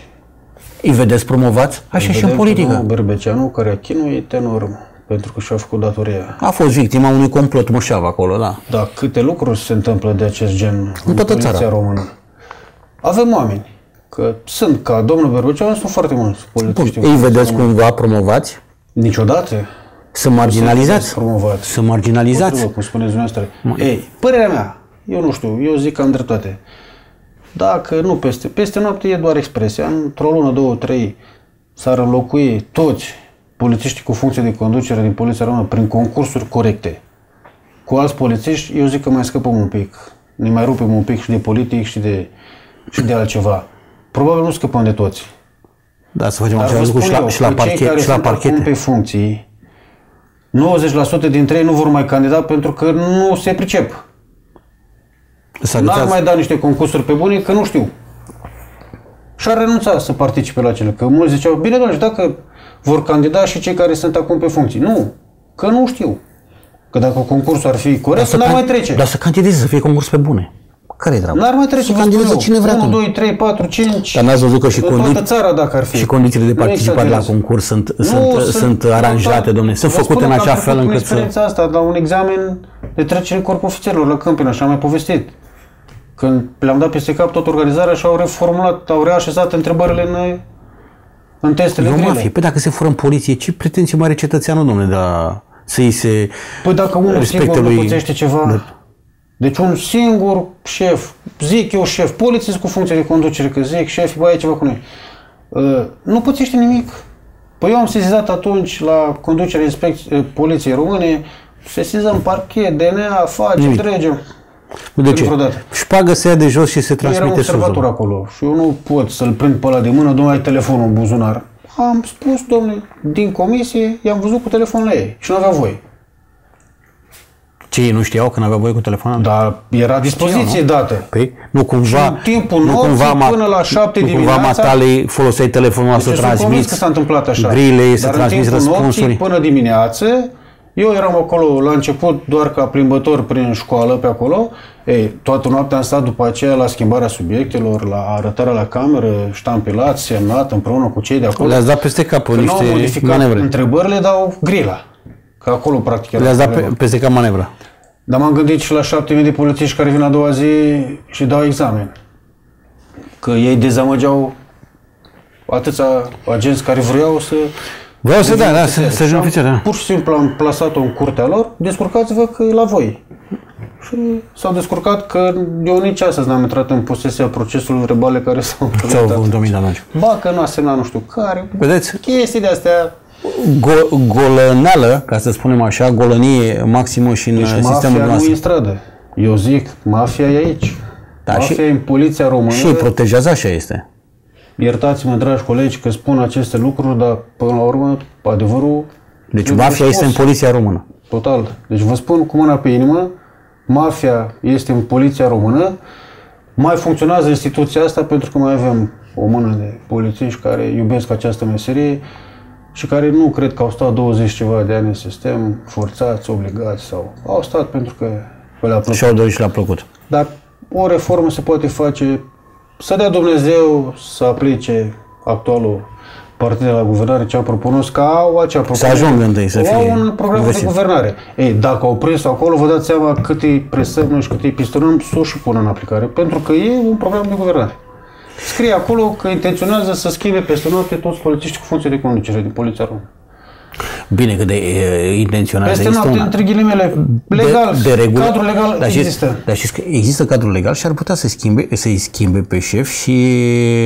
Îi vedeți promovați? Așa și în politică. Bărbeceanu care a chinuit enorm pentru că și-a făcut datoria. A fost victima unui complot mușav acolo, da. Da, câte lucruri se întâmplă de acest gen în, toată țara română. Avem oameni Că sunt ca domnul Berbuceanu, sunt foarte mulți politici. Îi vedeți cumva promovați? Niciodată. Să marginalizați? Promovați. Să marginalizați? Potrivă, cum spuneți dumneavoastră. Ei, părerea mea, eu nu știu, eu zic că am dreptate. Dacă nu peste, peste noapte e doar expresia, într-o lună, două, trei, s-ar înlocui toți polițiștii cu funcție de conducere din Poliția Română prin concursuri corecte cu alți polițiști, eu zic că mai scăpăm un pic. Ne mai rupem un pic și de politic și de, și de altceva. Probabil nu scăpăm de toți. Da, să facem același lucru și la, și la, parchet, și la parchete. pe funcții, 90% dintre ei nu vor mai candida pentru că nu se pricep. N-ar mai da niște concursuri pe bune că nu știu. Și ar renunța să participe la cele. Că mulți ziceau, bine, doamne, dacă vor candida și cei care sunt acum pe funcții. Nu, că nu știu. Că dacă concursul ar fi corect, n-ar mai trece. Dar să candideze, să fie concurs pe bune. Care e treaba? N-ar mai trece, să candidează cine vrea 1, 2, 3, 4, 5. Dar n-ați văzut că și, condi... toată țara, dacă ar fi. și condițiile de participare la concurs sunt, nu, sunt, sunt, sunt aranjate, domne, sunt făcute în așa fel încât să... experiența asta la un examen de trecere în corpul ofițerilor la Câmpina, așa am mai povestit. Când le-am dat peste cap tot organizarea și au reformulat, au reașezat întrebările în, în testele grele. mafie. Păi dacă se fură în poliție, ce pretenție mai are cetățeanul, domne, de a să-i se Păi dacă unul singur lui... nu pățește ceva... Da. Deci un singur șef, zic eu șef, polițist cu funcție de conducere, că zic șef, băi, ceva cu noi. Uh, nu pățește nimic. Păi eu am sesizat atunci la conducerea inspecției uh, poliției române, sesizăm parchet, DNA, facem, nimic. trecem. De ce? Șpagă se ia de jos și se transmite sus. Era un acolo și eu nu pot să-l prind pe ăla de mână, domnule, ai telefonul în buzunar. Am spus, domnule, din comisie, i-am văzut cu telefonul la ei și nu avea voie. Ce ei nu știau că nu avea voie cu telefonul? Dar era dispoziție Știau, dată. Păi, nu cumva... Și în timpul nu cumva până la șapte dimineața... Nu cumva matale foloseai telefonul deci să transmiți... că s-a întâmplat așa. Grile, să transmiți răspunsuri. până dimineață, eu eram acolo la început doar ca plimbător prin școală pe acolo. Ei, toată noaptea am stat după aceea la schimbarea subiectelor, la arătarea la cameră, ștampilat, semnat împreună cu cei de acolo. Le-ați dat peste cap niște modificat manevre. întrebările, dau grila. Că acolo practic Le-ați dat pe, peste cap manevra. Dar m-am gândit și la 7000 de polițiști care vin a doua zi și dau examen. Că ei dezamăgeau atâția agenți care vreau să Vreau să da, da, să, să ajung ofițer, da. Pur și simplu am plasat-o în curtea lor, descurcați-vă că e la voi. Și s-au descurcat că eu nici astăzi n-am intrat în posesia procesului verbale care s-au Ți-au dominat atunci. Ba că nu a semnat nu știu care. Vedeți? Chestii de astea Go- golăneală, ca să spunem așa, golănie maximă și în deci sistemul mafia nu e în stradă. Eu zic, mafia e aici. Da, mafia și, e în poliția română. Și protejează așa este. Iertați-mă, dragi colegi, că spun aceste lucruri, dar până la urmă, adevărul... Deci mafia este în poliția română. Total. Deci vă spun cu mâna pe inimă, mafia este în poliția română, mai funcționează instituția asta pentru că mai avem o mână de polițiști care iubesc această meserie și care nu cred că au stat 20 ceva de ani în sistem, forțați, obligați sau au stat pentru că le-a plăcut. Și au dorit și le-a plăcut. Dar o reformă se poate face să dea Dumnezeu să aplice actualul partid de la guvernare ce a propus ca au acea propunere. Să ajungă întâi, să fie Au un program de guvernare. Ei, dacă au prins acolo, vă dați seama cât îi presăm noi și cât îi pistonăm să o și pună în aplicare, pentru că e un program de guvernare. Scrie acolo că intenționează să schimbe peste noapte toți polițiștii cu funcție de conducere din Poliția Română. Bine că de e, intenționat Peste noapte, una. între ghilimele, legal, de, de regulă, cadrul legal dar există. Știți, dar știți că există cadrul legal și ar putea să schimbe, să-i schimbe pe șef și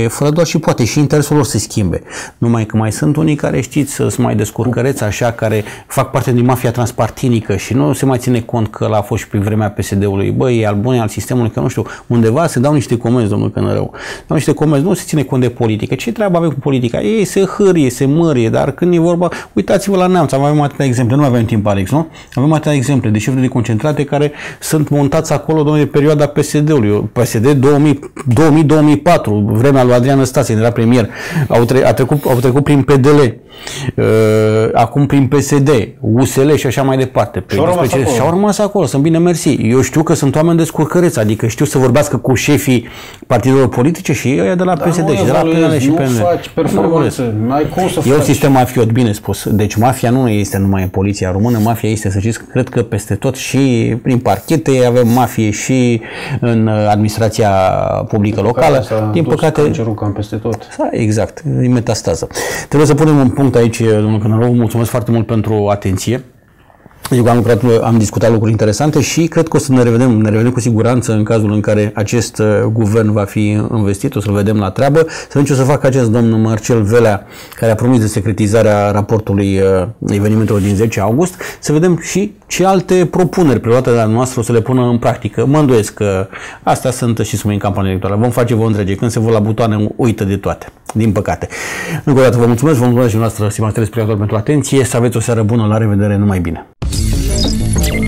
fără doar și poate și interesul lor să schimbe. Numai că mai sunt unii care știți să sunt mai descurcăreți așa, care fac parte din mafia transpartinică și nu se mai ține cont că l-a fost și pe vremea PSD-ului. Băi, e al bun, al sistemului, că nu știu, undeva se dau niște comenzi, domnul Cănărău. Dau niște comenzi, nu se ține cont de politică. Ce treabă avem cu politica? Ei se hârie, se mărie, dar când e vorba, uitați-vă la neamț, avem atâtea exemple, nu avem timp, Alex, nu? Avem atâtea exemple de șefuri de concentrate care sunt montați acolo, domnule, de perioada PSD-ului. PSD 2000-2004, vremea lui Adrian Stase, era premier, au, tre- a trecut, au trecut prin PDL, uh, acum prin PSD, USL și așa mai departe. Pe și au rămas acolo. Și au rămas acolo, sunt bine mersi. Eu știu că sunt oameni descurcăreți, adică știu să vorbească cu șefii partidelor politice și ei de la Dar PSD și de la PNL și PNL. Nu faci performanță, nu ai cum să E faci. un sistem mafiot, bine spus. Deci mafia nu este numai în poliția română, mafia este, să știți, cred că peste tot și prin parchete avem mafie și în administrația publică locală. Din păcate... Cancerul cam peste tot. Da, exact, e metastază. Trebuie să punem un punct aici, domnul Cănărău, mulțumesc foarte mult pentru atenție. Pentru că am, lucrat, am discutat lucruri interesante și cred că o să ne revedem, ne revedem cu siguranță în cazul în care acest uh, guvern va fi investit, o să-l vedem la treabă. Să vedem ce o să facă acest domn Marcel Velea, care a promis de secretizarea raportului uh, evenimentelor din 10 august, să vedem și ce alte propuneri preluate de la noastră o să le pună în practică. Mă îndoiesc că astea sunt și sunt în campanie electorală. Vom face, vom întrege. Când se vor la butoane, uită de toate. Din păcate. Încă o dată vă mulțumesc, vă mulțumesc și noastră, stimați telespectatori, pentru atenție. Să aveți o seară bună, la revedere, numai bine! день.